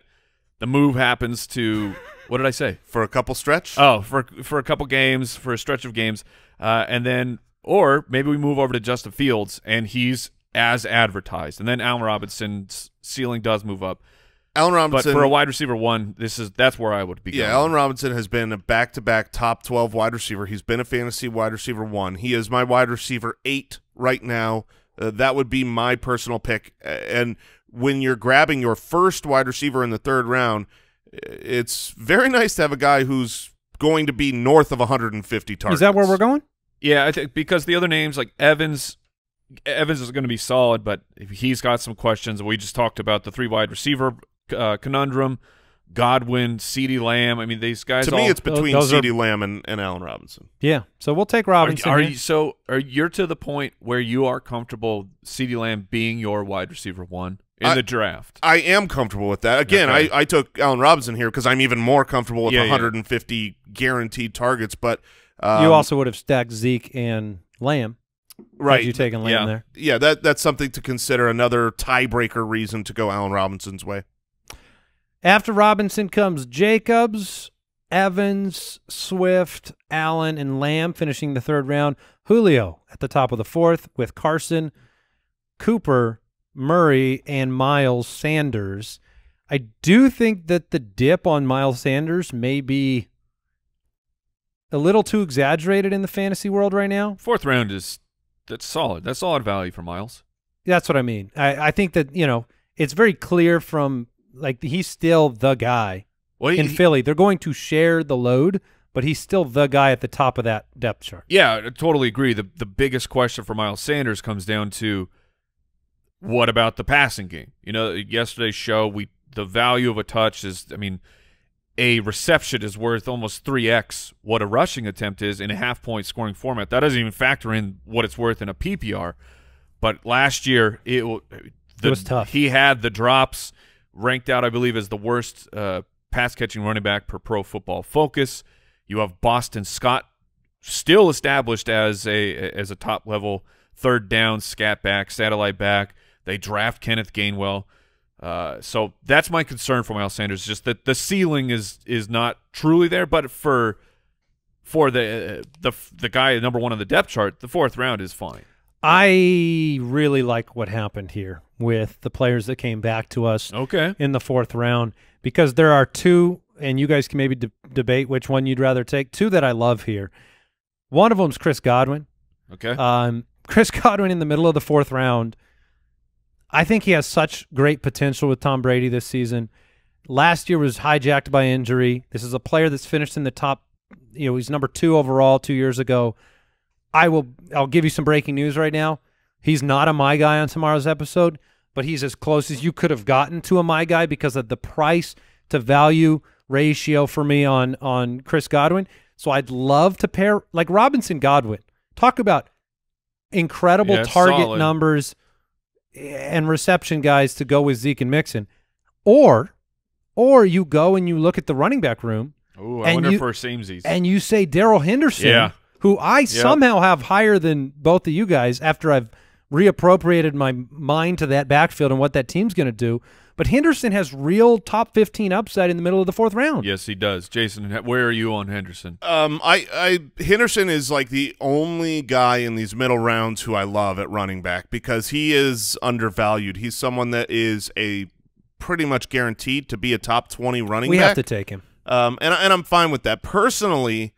D: the move happens to what did I say?
A: for a couple stretch.
D: Oh, for for a couple games, for a stretch of games, uh, and then or maybe we move over to Justin Fields and he's as advertised, and then Allen Robinson's ceiling does move up.
A: Allen Robinson, But
D: for a wide receiver one, this is that's where I would be.
A: Yeah,
D: going.
A: Allen Robinson has been a back-to-back top 12 wide receiver. He's been a fantasy wide receiver one. He is my wide receiver eight right now. Uh, that would be my personal pick. Uh, And when you're grabbing your first wide receiver in the third round, uh, it's very nice to have a guy who's going to be north of 150 targets.
B: Is that where we're going?
D: Yeah, I think because the other names like Evans, Evans is going to be solid, but he's got some questions. We just talked about the three wide receiver uh, conundrum. Godwin, CeeDee Lamb. I mean, these guys.
A: To me, it's between
B: those are-
A: CeeDee Lamb and, and Allen Robinson.
B: Yeah. So we'll take Robinson.
D: are
B: here.
D: you so? Are you're to the point where you are comfortable CeeDee Lamb being your wide receiver one in
A: I-
D: the draft?
A: I am comfortable with that. Again,
D: Okay.
A: I, I took Allen Robinson here because I'm even more comfortable with
D: Yeah, yeah.
A: 150 guaranteed targets. But um,
B: you also would have stacked Zeke and Lamb.
A: right,
B: you taken Lamb
D: Yeah.
B: there?
A: yeah, that that's something to consider. Another tiebreaker reason to go Allen Robinson's way.
B: After Robinson comes Jacobs, Evans, Swift, Allen, and Lamb finishing the third round. Julio at the top of the fourth with Carson, Cooper, Murray, and Miles Sanders. I do think that the dip on Miles Sanders may be a little too exaggerated in the fantasy world right now.
D: Fourth round is that's solid. That's solid value for Miles.
B: That's what I mean. I, I think that, you know, it's very clear from like he's still the guy
A: Well,
B: in
A: he-
B: Philly. They're going to share the load, but he's still the guy at the top of that depth chart.
D: Yeah, I totally agree. The the biggest question for Miles Sanders comes down to what about the passing game? You know, yesterday's show, we the value of a touch is, I mean, a reception is worth almost three x what a rushing attempt is in a half point scoring format. That doesn't even factor in what it's worth in a PPR. But last year, it, the,
B: was tough.
D: He had the drops ranked out, I believe, as the worst uh, pass catching running back per Pro Football Focus. You have Boston Scott still established as a as a top level third down scat back, satellite back. They draft Kenneth Gainwell. Uh, so that's my concern for Miles Sanders, just that the ceiling is is not truly there. But for for the the the guy number one on the depth chart, the fourth round is fine.
B: I really like what happened here with the players that came back to us
D: Okay.
B: in the fourth round because there are two, and you guys can maybe de- debate which one you'd rather take. Two that I love here. One of them's Chris Godwin.
D: Okay.
B: Um, Chris Godwin in the middle of the fourth round. I think he has such great potential with Tom Brady this season. Last year was hijacked by injury. This is a player that's finished in the top. You know, he's number two overall two years ago. I will. I'll give you some breaking news right now. He's not a my guy on tomorrow's episode, but he's as close as you could have gotten to a my guy because of the price to value ratio for me on on Chris Godwin. So I'd love to pair like Robinson Godwin. Talk about incredible
D: Yeah,
B: target
D: solid.
B: numbers and reception guys to go with Zeke and Mixon, or or you go and you look at the running back room
D: Ooh, I
B: and
D: wonder
B: you-
D: for Samesies.
B: and you say Darrell Henderson,
D: Yeah.
B: who I somehow have higher than both of you guys after I've reappropriated my mind to that backfield and what that team's going to do. But Henderson has real top 15 upside in the middle of the fourth round.
D: yes, he does. Jason, where are you on Henderson?
A: Um, I, I Henderson is like the only guy in these middle rounds who I love at running back because he is undervalued. He's someone that is a pretty much guaranteed to be a top twenty running back.
B: we
A: back.
B: have to take him.
A: Um, and and I'm fine with that. Personally,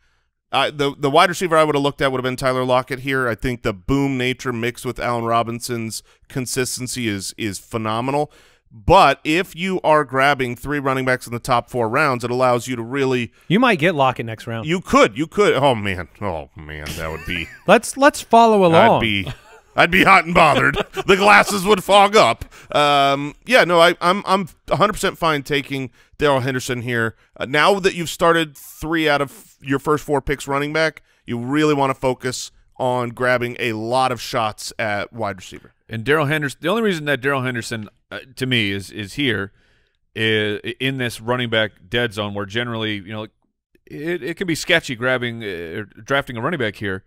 A: I, the the wide receiver I would have looked at would have been Tyler Lockett here. I think the boom nature mixed with Allen Robinson's consistency is is phenomenal. But if you are grabbing three running backs in the top four rounds, it allows you to really
B: You might get Lockett next round.
A: you could you could oh man oh man that would be
B: let's let's follow along.
A: I'd be I'd be hot and bothered. the glasses would fog up. Um, yeah, no, I, I'm I'm 100 percent fine taking Darrell Henderson here. Uh, now that you've started three out of your first four picks running back, you really want to focus on grabbing a lot of shots at wide receiver.
D: And Darrell Henderson. The only reason that Darrell Henderson, uh, to me, is is here, is in this running back dead zone, where generally, you know, it it can be sketchy grabbing, uh, drafting a running back here,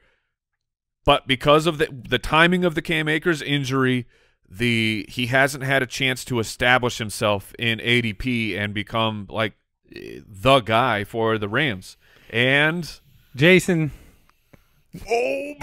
D: but because of the the timing of the Cam Akers injury, the he hasn't had a chance to establish himself in ADP and become like the guy for the Rams. And
B: Jason.
A: Oh,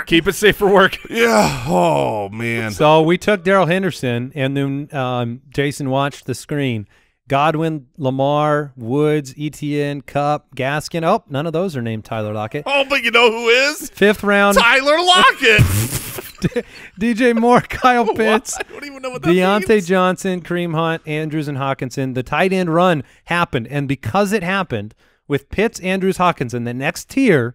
D: keep, keep it safe for work.
A: Yeah. Oh man.
B: So we took Darrell Henderson, and then um, Jason watched the screen. Godwin, Lamar, Woods, ETN, Kupp, Gaskin. Oh, none of those are named Tyler Lockett.
A: Oh, but you know who is
B: Fifth round,
A: Tyler Lockett?
B: DJ Moore, Kyle Pitts,
A: I don't even know what that
B: Diontae
A: means.
B: Johnson, Kareem Hunt, Andrews, and Hockenson. The tight end run happened, and because it happened with Pitts, Andrews, Hockenson, the next tier,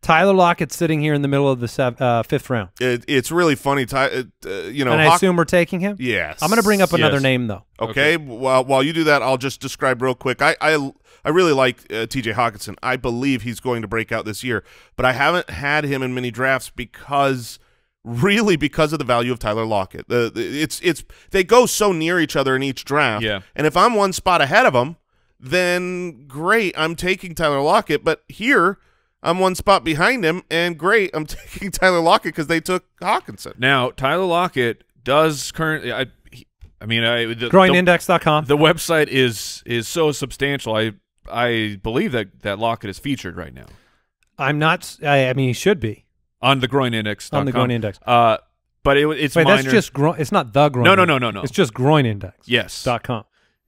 B: Tyler Lockett's sitting here in the middle of the sev- uh, fifth round,
A: It, it's really funny. Ty, uh, uh, you know,
B: and I
A: Hawk-
B: assume we're taking him.
A: yes.
B: I'm going to bring up another
D: Yes.
B: name though.
A: Okay. While while you do that, I'll just describe real quick. I I, I really like uh, T.J. Hockenson. I believe he's going to break out this year, but I haven't had him in many drafts because really because of the value of Tyler Lockett. The, the it's it's they go so near each other in each draft.
D: Yeah.
A: And if I'm one spot ahead of him, then great, I'm taking Tyler Lockett. But here. I'm one spot behind him, and great, I'm taking Tyler Lockett because they took Hockenson.
D: Now, Tyler Lockett does currently. I, he- I mean, I the, the,
B: Groinindex.com.
D: the website is is so substantial. I I believe that that Lockett is featured right now
B: I'm not. I mean, he should be
D: on the Groin Index.
B: on the groin index.
D: Uh, but it, it's
B: Wait,
D: minor.
B: that's just groin. It's not the groin.
D: No, no, no, no, no.
B: It's just groin index.
D: yes.
B: Dot com.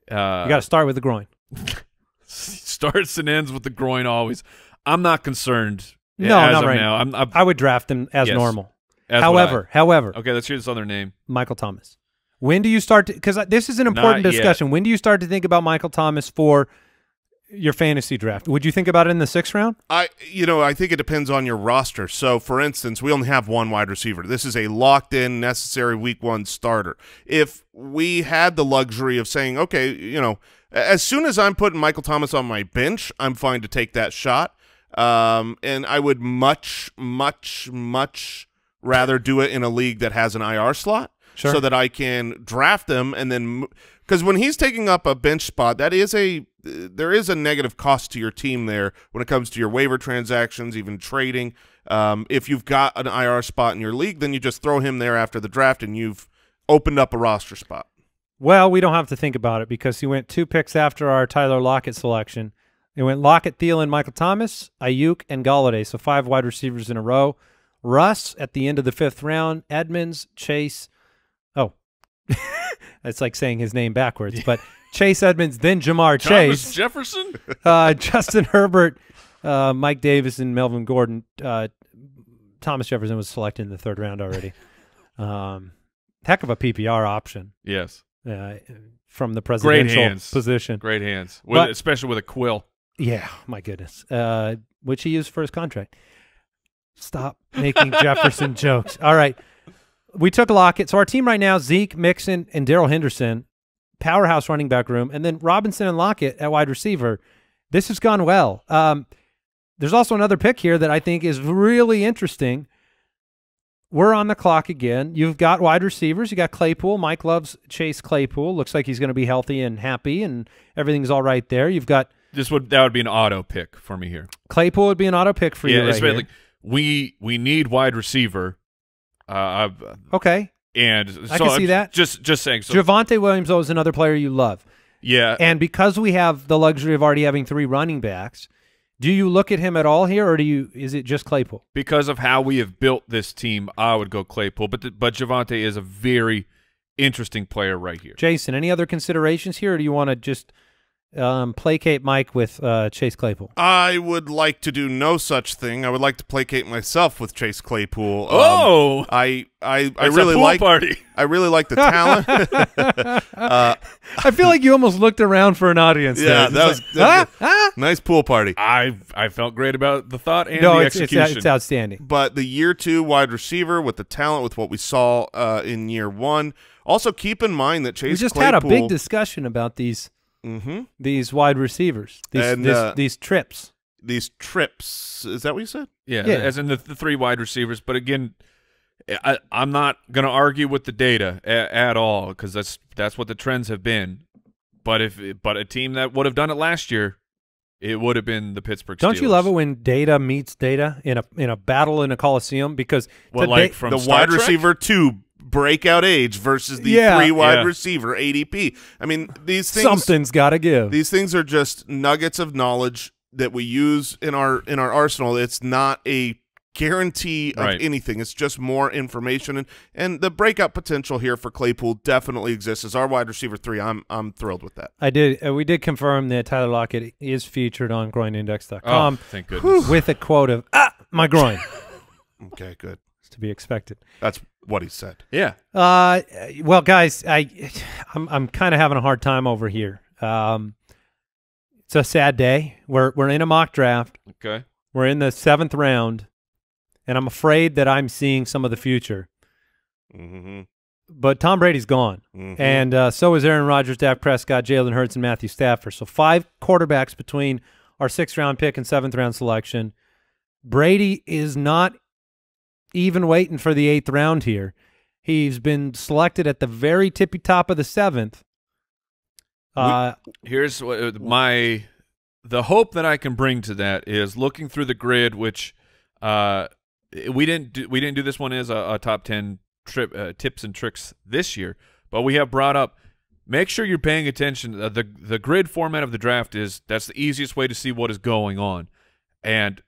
D: Uh,
B: You got to start with the groin.
D: starts and ends with the groin always. I'm not concerned.
B: No,
D: as
B: not
D: of
B: right
D: now. I'm, I'm
B: I would draft him as
D: Yes.
B: normal.
D: as would
B: however, however,
D: okay, let's hear this other name.
B: Michael Thomas. When do you start to? Because this is an important
D: Not yet.
B: discussion. When do you start to think about Michael Thomas for your fantasy draft. Would you think about it in the sixth round?
A: I, you know, I think it depends on your roster. So, for instance, we only have one wide receiver. This is a locked-in, necessary Week One starter. If we had the luxury of saying, okay, you know, as soon as I'm putting Michael Thomas on my bench, I'm fine to take that shot. Um, and I would much, much, much rather do it in a league that has an IR slot,
B: Sure.
A: so that I can draft them and then because when he's taking up a bench spot, that is a there is a negative cost to your team there when it comes to your waiver transactions, even trading. Um, if you've got an IR spot in your league, then you just throw him there after the draft, and you've opened up a roster spot.
B: Well, we don't have to think about it because he went two picks after our Tyler Lockett selection. It went Lockett, Thielen, Michael Thomas, Aiyuk, and Golladay. So five wide receivers in a row. Russ at the end of the fifth round. Edmonds, Chase. Oh, it's like saying his name backwards. But Chase Edmonds, then
D: Ja'Marr
B: Chase.
D: Thomas Jefferson.
B: uh, Justin Herbert, uh, Mike Davis, and Melvin Gordon. Uh, Thomas Jefferson was selected in the third round already. Um, heck of a PPR option
D: yes,
B: uh, from the presidential
D: hands.
B: position.
D: great hands, with,
B: But-
D: especially with a quill.
B: Yeah, my goodness. Uh, which he used for his contract. Stop making Jefferson jokes. All right. We took Lockett. So our team right now, Zeke, Mixon, and Darrell Henderson, powerhouse running back room, and then Robinson and Lockett at wide receiver. This has gone well. Um, there's also another pick here that I think is really interesting. We're on the clock again. You've got wide receivers. You got Claypool. Mike loves Chase Claypool. Looks like he's going to be healthy and happy, and everything's all right there. You've got
D: This would that would be an auto pick for me here.
B: Claypool would be an auto pick for
D: yeah,
B: you. Right here.
D: we we need wide receiver. Uh,
B: Okay.
D: and
B: I can see
D: I'm
B: that.
D: Just just saying. So
B: Javonte Williams, though, is another player you love.
D: yeah,
B: And because we have the luxury of already having three running backs, do you look at him at all here, or do you? Is it just Claypool?
D: because of how we have built this team, I would go Claypool. But the, but Javonte is a very interesting player right here.
B: Jason, any other considerations here, or do you want to just um, placate Mike with uh, Chase Claypool?
A: I would like to do no such thing. I would like to placate myself with Chase Claypool. Um,
D: Oh,
A: I I, I
D: it's
A: really like
D: party.
A: I really like the talent. uh,
B: I feel like you almost looked around for an audience.
A: yeah,
B: there.
A: that was
B: like,
A: that-
B: ah, ah.
A: nice pool party.
D: I I felt great about the thought and
B: No,
D: the
B: it's, it's it's outstanding.
A: but the year two wide receiver with the talent with what we saw uh, in year one. Also, keep in mind that Chase
B: We just
A: Claypool,
B: had a big discussion about these
A: Mhm.
B: these wide receivers, these
A: And,
B: this-
A: uh,
B: these trips.
A: these trips. Is that what you said?
D: Yeah,
B: Yeah.
D: as in the, the three wide receivers. But again, I, I'm not going to argue with the data a, at all because that's that's what the trends have been. But if but a team that would have done it last year, it would have been the Pittsburgh.
B: Don't you love it when data meets data in a in a battle in a coliseum? Because
D: What,
B: the
D: like from
A: the
D: Star
A: wide
D: Trek?
A: receiver two breakout age versus the
B: Yeah.
A: three wide
D: Yeah.
A: receiver ADP. I mean, these things
B: something's got to give.
A: these things are just nuggets of knowledge that we use in our in our arsenal. It's not a guarantee of
D: Right.
A: anything. It's just more information and and the breakout potential here for Claypool definitely exists as our wide receiver three. I'm I'm thrilled with that.
B: I did. Uh, we did confirm that Tyler Lockett is featured on
D: Oh,
B: groinindex.com
D: thank goodness.
B: with a quote of "Ah, my groin."
A: Okay, good.
B: It's to be expected.
A: That's what he said.
D: Yeah,
B: Uh, well, guys, I, I'm I'm kind of having a hard time over here. Um, it's a sad day. We're we're in a mock draft.
D: okay.
B: We're in the seventh round, and I'm afraid that I'm seeing some of the future.
A: Mm-hmm.
B: But Tom Brady's gone,
A: Mhm.
B: and uh, so is Aaron Rodgers, Dak Prescott, Jalen Hurts, and Matthew Stafford. So five quarterbacks between our sixth round pick and seventh round selection. Brady is not even waiting for the eighth round here. He's been selected at the very tippy top of the seventh. Uh,
D: Here's what uh, my the hope that I can bring to that is looking through the grid, which uh, we didn't do, we didn't do this one as a, a top ten trip uh, tips and tricks this year, but we have brought up. Make sure you're paying attention. Uh, the The grid format of the draft is that's the easiest way to see what is going on, and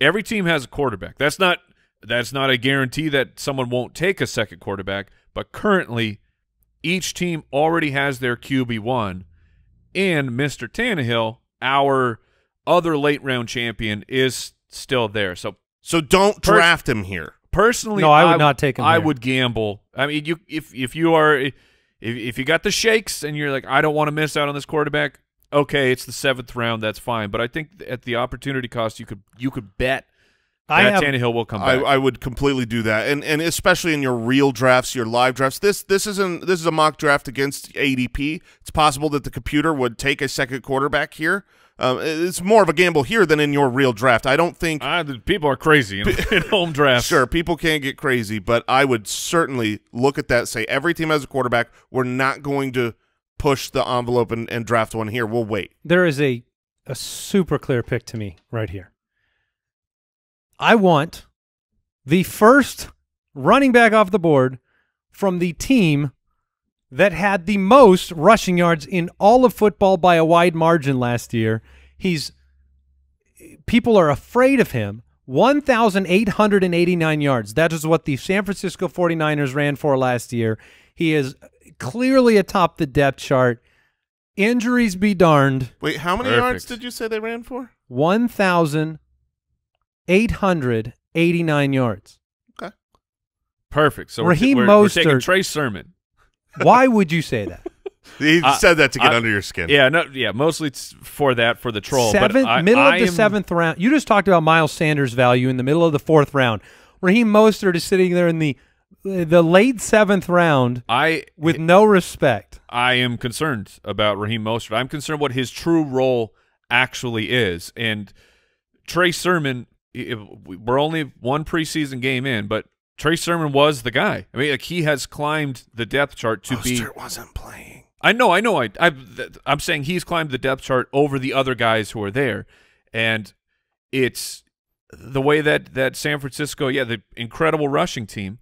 D: every team has a quarterback. That's not that's not a guarantee that someone won't take a second quarterback, but currently each team already has their QB one, and Mr. Tannehill, our other late round champion, is still there. So
A: So don't draft him here.
D: personally,
B: No, I would not take him
D: I
B: there.
D: would gamble. I mean, you if if you are if if you got the shakes and you're like, I don't want to miss out on this quarterback, okay, it's the seventh round, that's fine. But I think at the opportunity cost, you could you could bet
B: I
D: that
B: have
D: Tannehill will come
A: I,
D: back.
A: I would completely do that, and and especially in your real drafts, your live drafts. This this isn't this is a mock draft against ADP. It's possible that the computer would take a second quarterback here. Um, it's more of a gamble here than in your real draft. I don't think.
D: Ah, the people are crazy in, in home drafts.
A: Sure, people can't get crazy, but I would certainly look at that. Say every team has a quarterback. We're not going to push the envelope and, and draft one here. We'll wait.
B: there is a a super clear pick to me right here. I want the first running back off the board from the team that had the most rushing yards in all of football by a wide margin last year. He's people are afraid of him. 1,889 yards. That is what the San Francisco 49ers ran for last year. He is clearly atop the depth chart. Injuries be darned.
A: Wait, how many
D: Perfect.
A: yards did you say they ran for?
B: 1,889 yards. Okay.
D: Perfect. So
B: Raheem
D: we're, we're, we're taking
B: Mostert.
D: Trey Sermon.
B: Why would you say that?
A: He
D: I-
A: said that to get
D: I-
A: under your skin.
D: Yeah, no, yeah, mostly it's for that for the troll.
B: Seventh,
D: but I,
B: middle
D: I
B: of the
D: am-
B: seventh round. You just talked about Miles Sanders' value in the middle of the fourth round. Raheem Mostert is sitting there in the the late seventh round
D: I
B: with eh, no respect.
D: I am concerned about Raheem Mostert. I'm concerned what his true role actually is. And Trey Sermon, i- we're only one preseason game in, but Trey Sermon was the guy. I mean, like he has climbed the depth chart to be.
A: Mostert wasn't playing.
D: I know, I know. I, I I'm saying he's climbed the depth chart over the other guys who are there, and it's the way that that San Francisco, yeah, the incredible rushing team,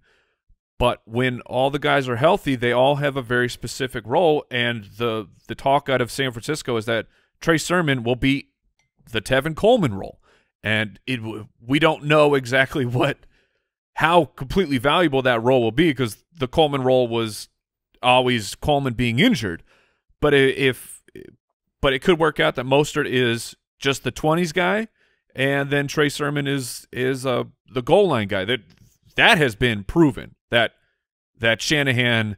D: but when all the guys are healthy, they all have a very specific role, and the the talk out of San Francisco is that Trey Sermon will be the Tevin Coleman role, and it we don't know exactly what how completely valuable that role will be because the Coleman role was always Coleman being injured. But if but it could work out that Mostert is just the 20s guy and then Trey Sermon is is uh the goal line guy. That that has been proven that that Shanahan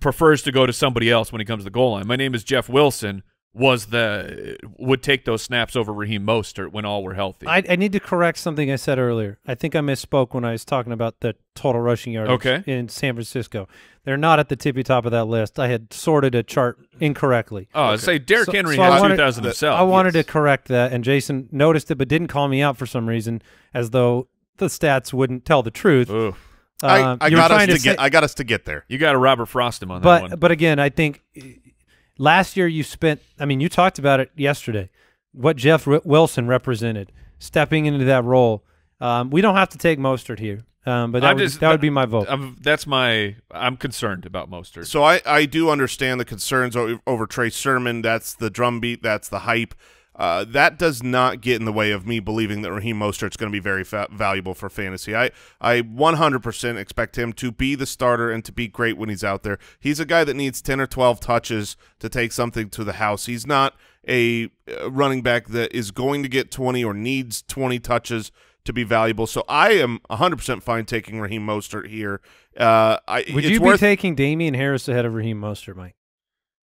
D: prefers to go to somebody else when he comes to the goal line. My name is Jeff Wilson was the would take those snaps over Raheem Mostert when all were healthy.
B: I, I need to correct something I said earlier. I think I misspoke when I was talking about the total rushing yards
D: Okay.
B: in San Francisco. They're not at the tippy top of that list. I had sorted a chart incorrectly.
D: oh, I'd say Derrick
B: So-
D: Henry
B: so I
D: had
B: wanted-
D: 2000 himself.
B: I wanted
D: Yes.
B: to correct that, and Jason noticed it but didn't call me out for some reason, as though the stats wouldn't tell the truth.
D: Ooh.
A: I,
B: Um,
A: I got us
B: trying
A: to,
B: say-
A: get. I got us to get there.
D: You got to Robert Frost him on that
B: but
D: one.
B: but again, I think uh, last year you spent. I mean, you talked about it yesterday. What Jeff R- Wilson represented, stepping into that role. Um, we don't have to take Mostert here, um, but that
D: I'm
B: would,
D: just-
B: that would be my vote.
D: I'm, that's my. I'm concerned about Mostert.
A: So I, I do understand the concerns o- over Trey Sermon. That's the drumbeat. That's the hype. Uh, that does not get in the way of me believing that Raheem Mostert's going to be very fa- valuable for fantasy. I, I 100% expect him to be the starter and to be great when he's out there. He's a guy that needs 10 or 12 touches to take something to the house. He's not a running back that is going to get 20 or needs 20 touches to be valuable. So I am 100% fine taking Raheem Mostert here. Uh, I,
B: would
A: it's
B: you
A: worth
B: be taking Damien Harris ahead of Raheem Mostert, Mike?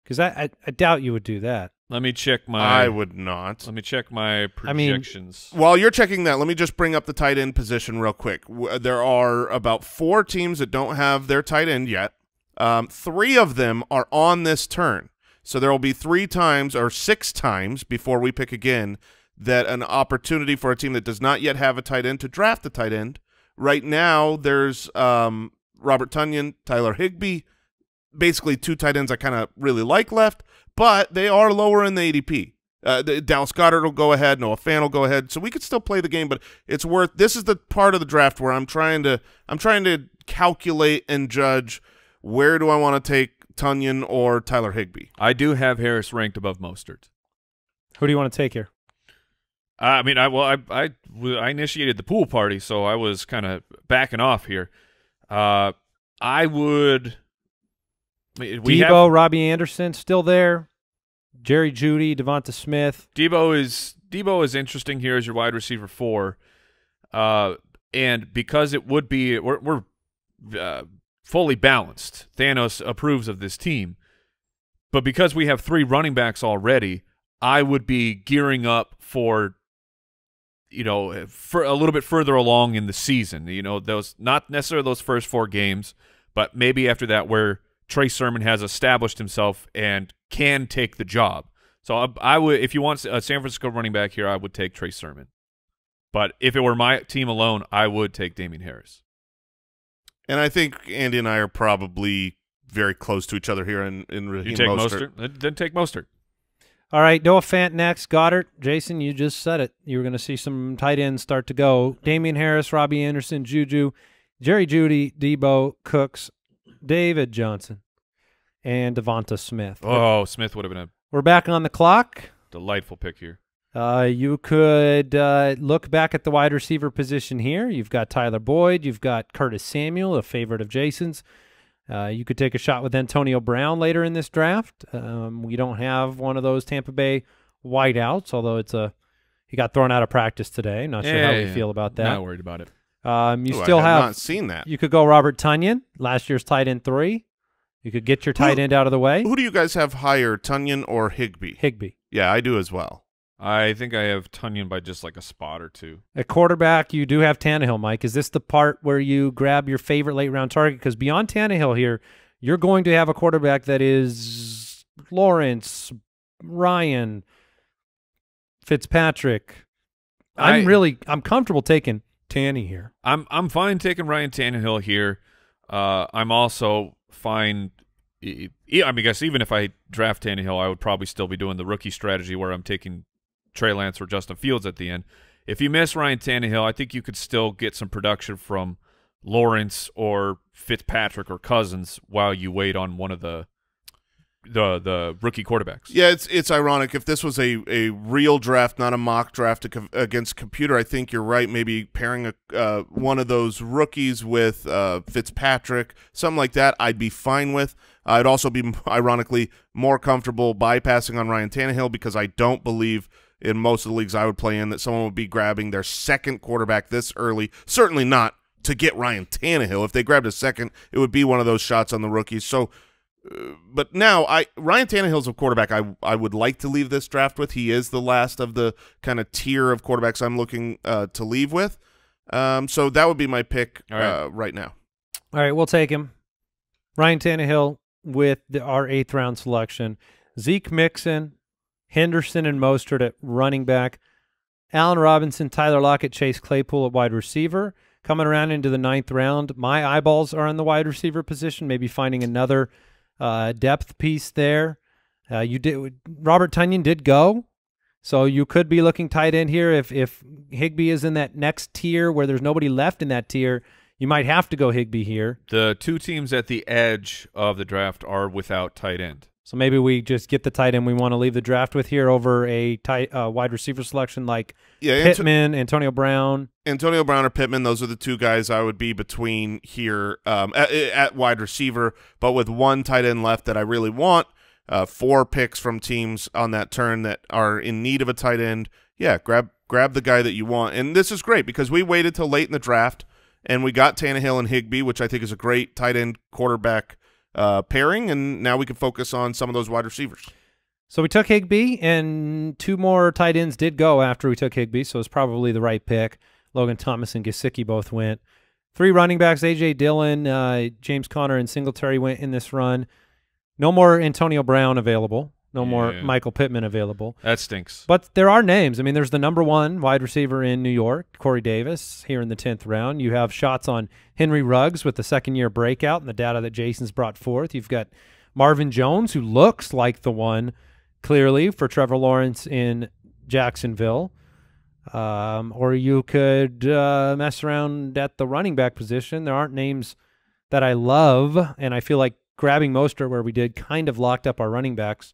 B: Because I, I I doubt you would do that.
D: Let me check my.
A: I would not.
D: Let me check my
B: I mean-
D: projections.
A: While you're checking that, let me just bring up the tight end position real quick. There are about four teams that don't have their tight end yet. Um, three of them are on this turn. So there will be three times or six times before we pick again that an opportunity for a team that does not yet have a tight end to draft a tight end. Right now, there's um, Robert Tonyan, Tyler Higbee, basically two tight ends I kind of really like left, but they are lower in the ADP. Uh, the, Dallas Goedert will go ahead, Noah Fant will go ahead, so we could still play the game, but it's worth. This is the part of the draft where I'm trying to I'm trying to calculate and judge where do I want to take Tonyan or Tyler Higbee.
D: I do have Harris ranked above Mostert.
B: Who do you want to take here?
D: I mean, I well, I I, I initiated the pool party, so I was kind of backing off here. Uh, I would. We
B: Deebo,
D: have
B: Robbie Anderson, still there. Jerry Jeudy, Devonta Smith.
D: Deebo is Deebo is interesting here as your wide receiver four, uh, and because it would be we're, we're uh, fully balanced. Thanos approves of this team, but because we have three running backs already, I would be gearing up for you know for a little bit further along in the season. You know, those not necessarily those first four games, but maybe after that where Trey Sermon has established himself and can take the job. So I, I would, if you want a San Francisco running back here, I would take Trey Sermon. But if it were my team alone, I would take Damien Harris.
A: And I think Andy and I are probably very close to each other here in in Raheem
D: You take
A: Mostert.
D: Mostert, then take Mostert.
B: All right, Noah Fant next. Goedert, Jason, you just said it. You were going to see some tight ends start to go. Damien Harris, Robbie Anderson, Juju, Jerry Jeudy, Deebo, Cooks, David Johnson, and Devonta Smith.
D: Oh, Smith would have been a
B: We're back on the clock.
D: delightful pick here.
B: Uh, you could uh, look back at the wide receiver position here. You've got Tyler Boyd. You've got Curtis Samuel, a favorite of Jason's. Uh, you could take a shot with Antonio Brown later in this draft. Um, we don't have one of those Tampa Bay wideouts, although it's a he got thrown out of practice today. Not sure
D: Yeah,
B: how
D: yeah,
B: we
D: yeah.
B: feel about that.
D: Not worried about it.
B: Um, you
A: Ooh, I
B: still
A: have
B: have
A: not seen that.
B: you could go Robert Tonyan, last year's tight end three. You could get your tight
A: Who-
B: end out of the way.
A: Who do you guys have higher, Tonyan or Higbee?
B: Higbee.
A: Yeah, I do as well.
D: I think I have Tonyan by just like a spot or two.
B: At quarterback, you do have Tannehill, Mike. Is this the part where you grab your favorite late round target? Because beyond Tannehill here, you're going to have a quarterback that is Lawrence, Ryan, Fitzpatrick. I'm
D: I-
B: really I'm comfortable taking Tanny here.
D: I'm I'm fine taking Ryan Tannehill here. Uh, I'm also fine. I mean, I guess even if I draft Tannehill, I would probably still be doing the rookie strategy where I'm taking Trey Lance or Justin Fields at the end. If you miss Ryan Tannehill, I think you could still get some production from Lawrence or Fitzpatrick or Cousins while you wait on one of the the the rookie quarterbacks.
A: Yeah, it's it's ironic. If this was a, a real draft, not a mock draft against computer, I think you're right. Maybe pairing a uh, one of those rookies with uh, Fitzpatrick, something like that, I'd be fine with. I'd also be, ironically, more comfortable bypassing on Ryan Tannehill because I don't believe in most of the leagues I would play in that someone would be grabbing their second quarterback this early. Certainly not to get Ryan Tannehill. If they grabbed a second, it would be one of those shots on the rookies. So but now I Ryan Tannehill's a quarterback I I would like to leave this draft with. He is the last of the kind of tier of quarterbacks I'm looking uh, to leave with. Um, so that would be my pick
D: right.
A: uh, right now.
B: All right, we'll take him. Ryan Tannehill with the, our eighth round selection. Zeke Mixon, Henderson, and Mostert at running back. Allen Robinson, Tyler Lockett, Chase Claypool at wide receiver. Coming around into the ninth round, my eyeballs are on the wide receiver position. Maybe finding another uh, depth piece there. Uh, you did Robert Tonyan did go, so you could be looking tight end here if if Higbee is in that next tier where there's nobody left in that tier. You might have to go Higbee here.
D: The two teams at the edge of the draft are without tight end.
B: So maybe we just get the tight end we want to leave the draft with here over a tight uh, wide receiver selection like
A: Yeah, Ant-
B: Pittman, Antonio Brown.
A: Antonio Brown or Pittman, those are the two guys I would be between here um, at, at wide receiver. But with one tight end left that I really want, uh, four picks from teams on that turn that are in need of a tight end. Yeah, grab grab the guy that you want, and this is great because we waited till late in the draft and we got Tannehill and Higbee, which I think is a great tight end quarterback uh, pairing, and now we can focus on some of those wide receivers.
B: So we took Higbee, and two more tight ends did go after we took Higbee, so it's probably the right pick. Logan Thomas and Gesicki both went. Three running backs: AJ Dillon, uh, James Conner, and Singletary went in this run. No more Antonio Brown available. No more Michael Pittman available.
D: That stinks.
B: But there are names. I mean, there's the number one wide receiver in New York, Corey Davis, here in the 10th round. You have shots on Henry Ruggs with the second year breakout and the data that Jason's brought forth. You've got Marvin Jones, who looks like the one clearly for Trevor Lawrence in Jacksonville. Um, or you could uh, mess around at the running back position. There aren't names that I love, and I feel like grabbing Mostert where we did kind of locked up our running backs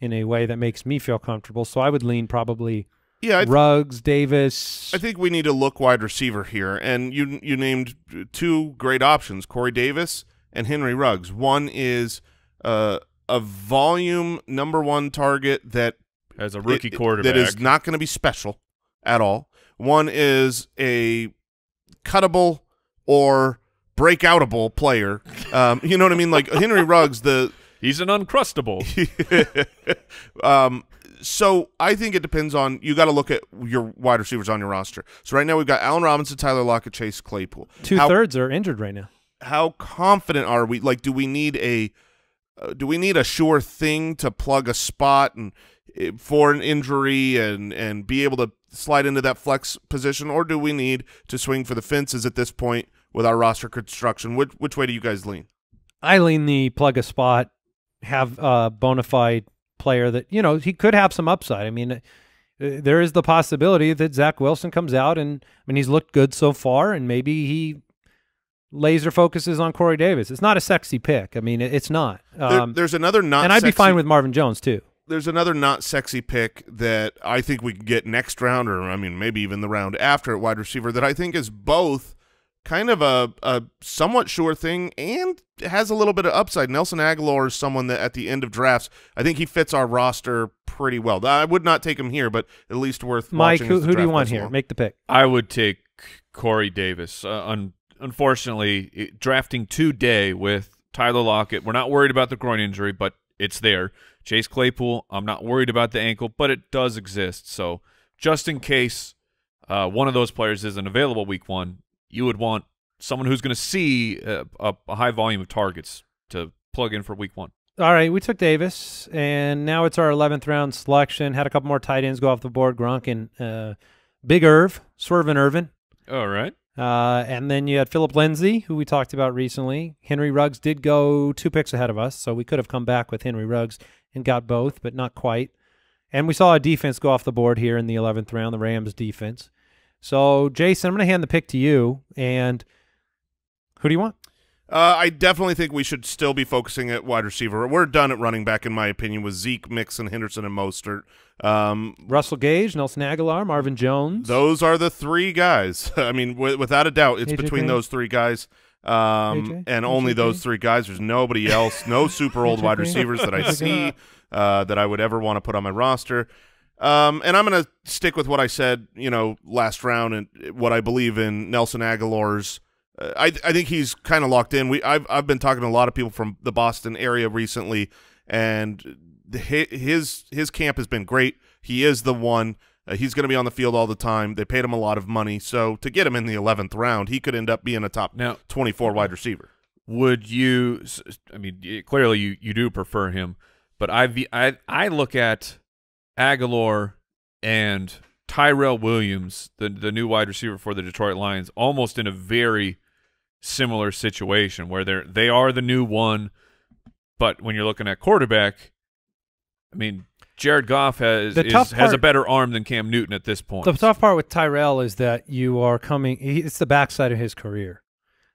B: in a way that makes me feel comfortable. So I would lean probably
A: Yeah, I, th-
B: Ruggs, Davis.
A: I think we need to look wide receiver here, and you you named two great options: Corey Davis and Henry Ruggs. One is uh, a volume number one target that
D: As a rookie
A: it-
D: quarterback,
A: that is not going to be special at all. One is a cuttable or breakoutable player. Um, you know what I mean? Like Henry Ruggs, the
D: he's an uncrustable.
A: um, So I think it depends on you got to look at your wide receivers on your roster. So right now we've got Allen Robinson, Tyler Lockett, Chase Claypool.
B: Two
A: How-
B: thirds are injured right now.
A: how confident are we? Like, do we need a uh, do we need a sure thing to plug a spot and uh, for an injury and and be able to slide into that flex position, or do we need to swing for the fences at this point with our roster construction? Which which way do you guys lean?
B: I lean the plug a spot, have a bona fide player that you know he could have some upside. I mean, uh, there is the possibility that Zach Wilson comes out and I mean he's looked good so far, and maybe he laser focuses on Corey Davis. It's not a sexy pick. I mean, it's not.
A: There-
B: Um,
A: there's another not
B: and I'd be fine with Marvin Jones too.
A: there's another not sexy pick that I think we could get next round, or I mean, maybe even the round after at wide receiver that I think is both kind of a, a somewhat sure thing and has a little bit of upside. Nelson Agholor is someone that at the end of drafts, I think he fits our roster pretty well. I would not take him here, but at least worth
B: Mike,
A: watching
B: who, who do you want here?
A: along.
B: Make the pick.
D: I would take Corey Davis. Uh, un- unfortunately, it, drafting today with Tyler Lockett, we're not worried about the groin injury, but it's there. Chase Claypool, I'm not worried about the ankle, but it does exist. So just in case uh, one of those players isn't available week one, you would want someone who's going to see uh, a, a high volume of targets to plug in for week one.
B: All right, we took Davis, and now it's our 11th round selection. Had a couple more tight ends go off the board. Gronk and uh, Big Irv, Swervin Irvin.
D: All right.
B: Uh, and then you had Phillip Lindsay, who we talked about recently. Henry Ruggs did go two picks ahead of us, so we could have come back with Henry Ruggs and got both, but not quite. And we saw a defense go off the board here in the 11th round, the Rams defense. So, Jason, I'm going to hand the pick to you. And who do you want?
A: Uh, I definitely think we should still be focusing at wide receiver. We're done at running back, in my opinion, with Zeke, Mixon, Henderson, and Mostert. Um,
B: Russell Gage, Nelson Agholor, Marvin Jones.
A: Those are the three guys. I mean, w- without a doubt, it's
B: AJ
A: between
B: Green?
A: those three guys. Um,
B: AJ?
A: and only
B: AJ
A: those three guys. There's nobody else, no super old wide receivers that I see uh, that I would ever want to put on my roster. Um, and I'm going to stick with what I said, you know, last round and what I believe in Nelson Agholor's. Uh, I I think he's kind of locked in. We I've I've been talking to a lot of people from the Boston area recently, and the, his his camp has been great. He is the one. Uh, he's going to be on the field all the time. They paid him a lot of money, so to get him in the eleventh round, he could end up being a top
D: Now,
A: twenty four wide receiver.
D: would you I mean clearly you, you do prefer him but I I I look at agholor and tyrell williams the, the new wide receiver for the detroit lions almost in a very similar situation where they're they are the new one but when you're looking at quarterback i mean jared goff has is-
B: tough
D: has a better arm than cam newton at this point
B: The tough part with Tyrell is that you are coming. He, it's the backside of his career.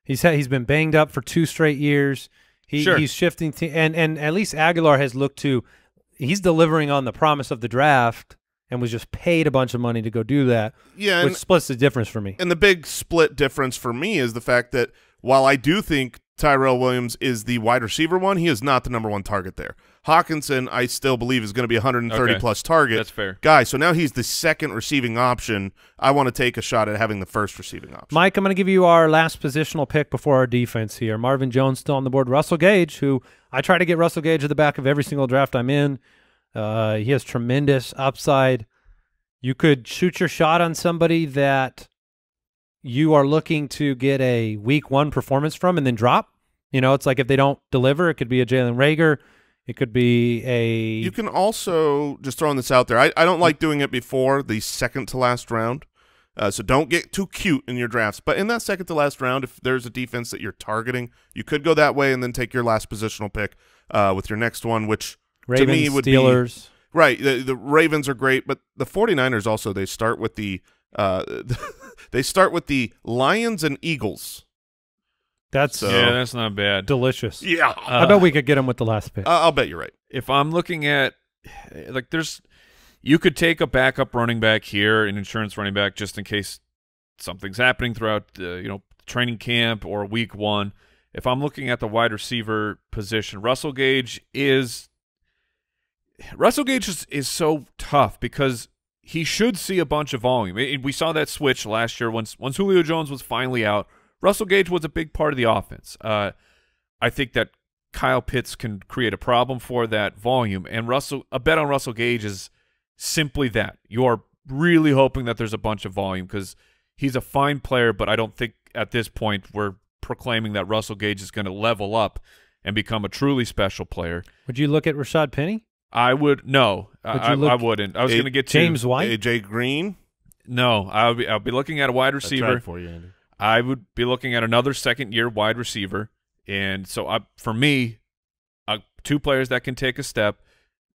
B: He's had, he's been banged up for two straight years. He,
D: Sure.
B: He's shifting to, and and at least Agholor has looked to. He's delivering on the promise of the draft and was just paid a bunch of money to go do that,
A: Yeah, and,
B: which splits the difference for me.
A: and the big split difference for me is the fact that while I do think Tyrell Williams is the wide receiver one, he is not the number one target there. Hockenson, I still believe, is going to be a 130
D: Okay.
A: plus target.
D: That's fair.
A: guy. So now he's the second receiving option. I want to take a shot at having the first receiving option.
B: Mike, I'm going to give you our last positional pick before our defense here. Marvin Jones still on the board. Russell Gage, who I try to get Russell Gage at the back of every single draft I'm in. Uh, he has tremendous upside. You could shoot your shot on somebody that you are looking to get a week one performance from and then drop. You know, it's like if they don't deliver, it could be a Jalen Reagor. It could be a
A: You can also just throwing this out there. I, I don't like doing it before the second to last round. Uh, so don't get too cute in your drafts. But in that second to last round, if there's a defense that you're targeting, you could go that way and then take your last positional pick uh, with your next one, which
B: Ravens,
A: to me would be
B: Steelers.
A: Right. The, the Ravens are great, but the 49ers also they start with the uh, they start with the Lions and Eagles.
B: That's
A: So-
D: yeah that's not bad
B: delicious.
A: Yeah.
B: I
D: Uh,
B: bet we could get him with the last pick.
A: Uh, I'll bet you're right.
D: if I'm looking at like there's you could take a backup running back here, an insurance running back, just in case something's happening throughout the you know training camp or week one. If I'm looking at the wide receiver position, Russell Gage is Russell Gage is, is so tough because he should see a bunch of volume. It- we saw that switch last year once once Julio Jones was finally out. Russell Gage was a big part of the offense. Uh, I think that Kyle Pitts can create a problem for that volume, and Russell a bet on Russell Gage is simply that. You are really hoping that there's a bunch of volume because he's a fine player, but I don't think at this point we're proclaiming that Russell Gage is going to level up and become a truly special player.
B: Would you look at Rashaad Penny?
D: I would no,
B: Would
D: I,
B: look-
D: I wouldn't. I was going to get to
B: James White?
A: AJ Green.
D: No, I'll be I'll be looking at a wide
A: I
D: receiver.
A: tried for you, Andy.
D: I would be looking at another second year wide receiver, and so I, for me, uh, two players that can take a step.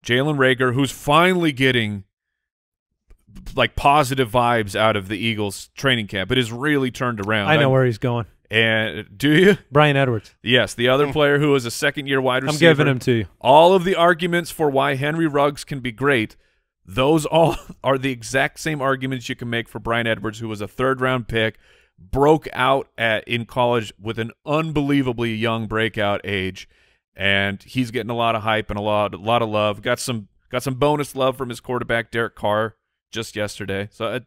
D: Jalen Reagor, who's finally getting like positive vibes out of the Eagles training camp. It has really turned around.
B: I know where he's going.
D: And do you?
B: Bryan Edwards.
D: Yes, the other player who is a second year wide receiver.
B: I'm giving him to you.
D: all of the arguments for why Henry Ruggs can be great, those all are the exact same arguments you can make for Bryan Edwards, who was a third round pick, broke out at in college with an unbelievably young breakout age, and he's getting a lot of hype and a lot a lot of love. Got some got some bonus love from his quarterback Derek Carr just yesterday. So I,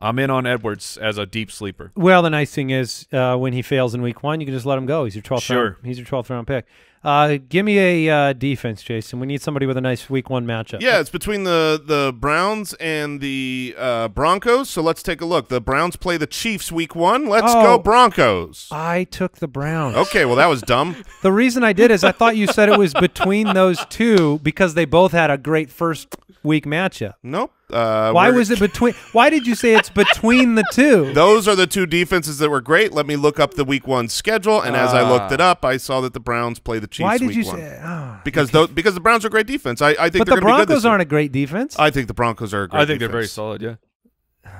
D: I'm in on Edwards as a deep sleeper.
B: Well, the nice thing is uh, when he fails in week one, you can just let him go. He's your 12th
D: Sure.
B: round. He's your 12th round pick. Uh, give me a uh, defense, Jason. We need somebody with a nice week one matchup.
A: Yeah, it's between the the Browns and the uh, Broncos. So let's take a look. The Browns play the Chiefs week one. Let's
B: Oh.
A: go Broncos.
B: I took the Browns.
A: Okay, well that was dumb.
B: The reason I did is I thought you said it was between those two because they both had a great first week matchup.
A: Nope. Uh,
B: Why was it between? Why did you say it's between the two?
A: Those are the two defenses that were great. Let me look up the week one schedule, and as I looked it up, I saw that the Browns play the Chiefs.
B: Why did
A: week
B: you
A: one.
B: say? Oh.
A: Because tho- because the Browns are great defense. I, I think
B: But
A: they're
B: the
A: gonna be good
B: Broncos
A: this
B: aren't a great defense.
A: I think the Broncos are. A great
D: I think they're very solid. Yeah,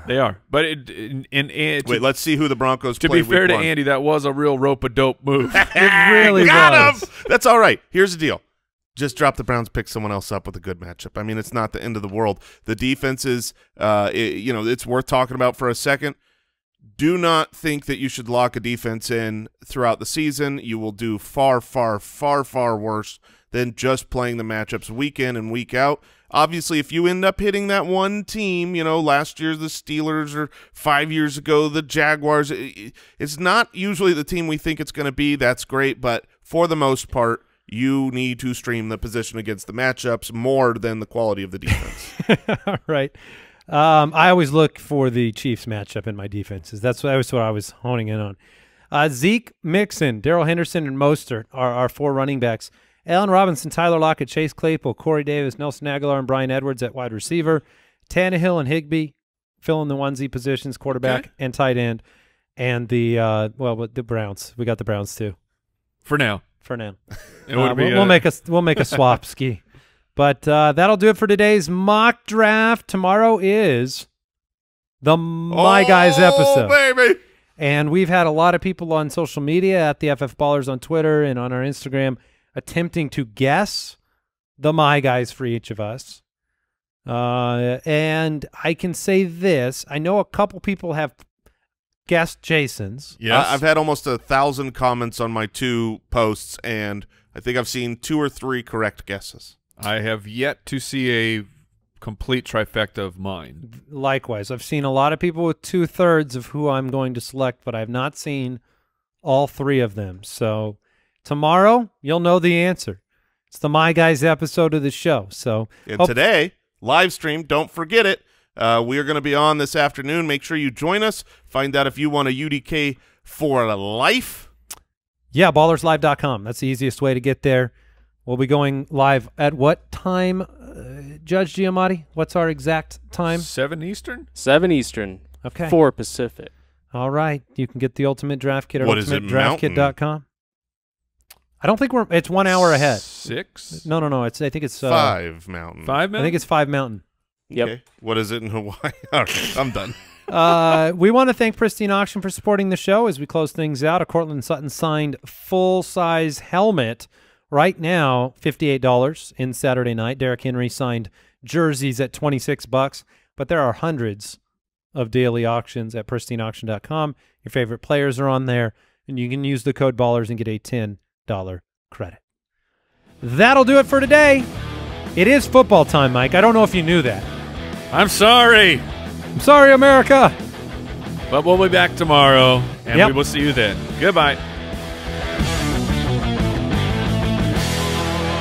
D: they are. But it, in, in, in,
A: Wait, let's see who the Broncos
D: To
A: play
D: be fair
A: week
D: to
A: one.
D: Andy, that was a real rope a dope move.
B: it really
A: Got
B: was.
A: him. That's all right. Here's the deal. Just drop the Browns, pick someone else up with a good matchup. I mean, it's not the end of the world. The defense is, uh, it- you know, it's worth talking about for a second. Do not think that you should lock a defense in throughout the season. You will do far, far, far, far worse than just playing the matchups week in and week out. Obviously, if you end up hitting that one team, you know, last year the Steelers or five years ago the Jaguars, it's not usually the team we think it's going to be. That's great, but for the most part, you need to stream the position against the matchups more than the quality of the defense.
B: All right. Um, I always look for the Chiefs matchup in my defenses. That's what, that was what I was honing in on. Uh, Zeke Mixon, Darrell Henderson, and Mostert are our four running backs. Allen Robinson, Tyler Lockett, Chase Claypool, Corey Davis, Nelson Agholor, and Bryan Edwards at wide receiver. Tannehill and Higbee fill in the onesie positions, quarterback
D: Okay.
B: and tight end. And the uh, well, the Browns. We got the Browns too
D: For now,
B: for now. Uh, we'll,
D: uh,
B: we'll make a we'll make a swap ski. But uh, that'll do it for today's mock draft. Tomorrow is the My Guys
A: Oh,
B: episode,
A: baby.
B: and we've had a lot of people on social media at the FF Ballers on Twitter and on our Instagram attempting to guess the My Guys for each of us. Uh, and I can say this: I know a couple people have guessed Jason's.
D: Yeah,
A: I- I've had almost a thousand comments on my two posts, and I think I've seen two or three correct guesses.
D: I have yet to see a complete trifecta of mine.
B: Likewise, I've seen a lot of people with two thirds of who I'm going to select, but I've not seen all three of them. So tomorrow you'll know the answer. It's the My Guys episode of the show. So
A: And
B: hope-
A: today, live stream, don't forget it. Uh, we are going to be on this afternoon. Make sure you join us. Find out if you want a UDK for life.
B: yeah, ballerslive.com. That's the easiest way to get there. We'll be going live at what time, uh, Judge Giamatti? What's our exact time?
D: Seven Eastern.
F: Seven Eastern,
B: Okay.
F: four Pacific.
B: All right. You can get the Ultimate Draft Kit at
A: What is it,
B: ultimatedraftkit.com. I don't think we're. It's one hour ahead.
D: Six.
B: No, no, no. It's. I think it's uh,
A: Five Mountain.
D: Five
B: I think it's five mountain.
F: Yep.
A: Okay. What is it in Hawaii? All right, I'm done.
B: uh, we want to thank Pristine Auction for supporting the show as we close things out. A Courtland Sutton signed full size helmet right now, fifty eight dollars in Saturday night. Derrick Henry signed jerseys at twenty six bucks, but there are hundreds of daily auctions at pristineauction.com. Your favorite players are on there, and you can use the code Ballers and get a ten dollar credit. That'll do it for today. It is football time, Mike. I don't know if you knew that.
D: I'm sorry,
B: I'm sorry, America.
D: but we'll be back tomorrow, and
B: Yep.
D: we will see you then. Goodbye.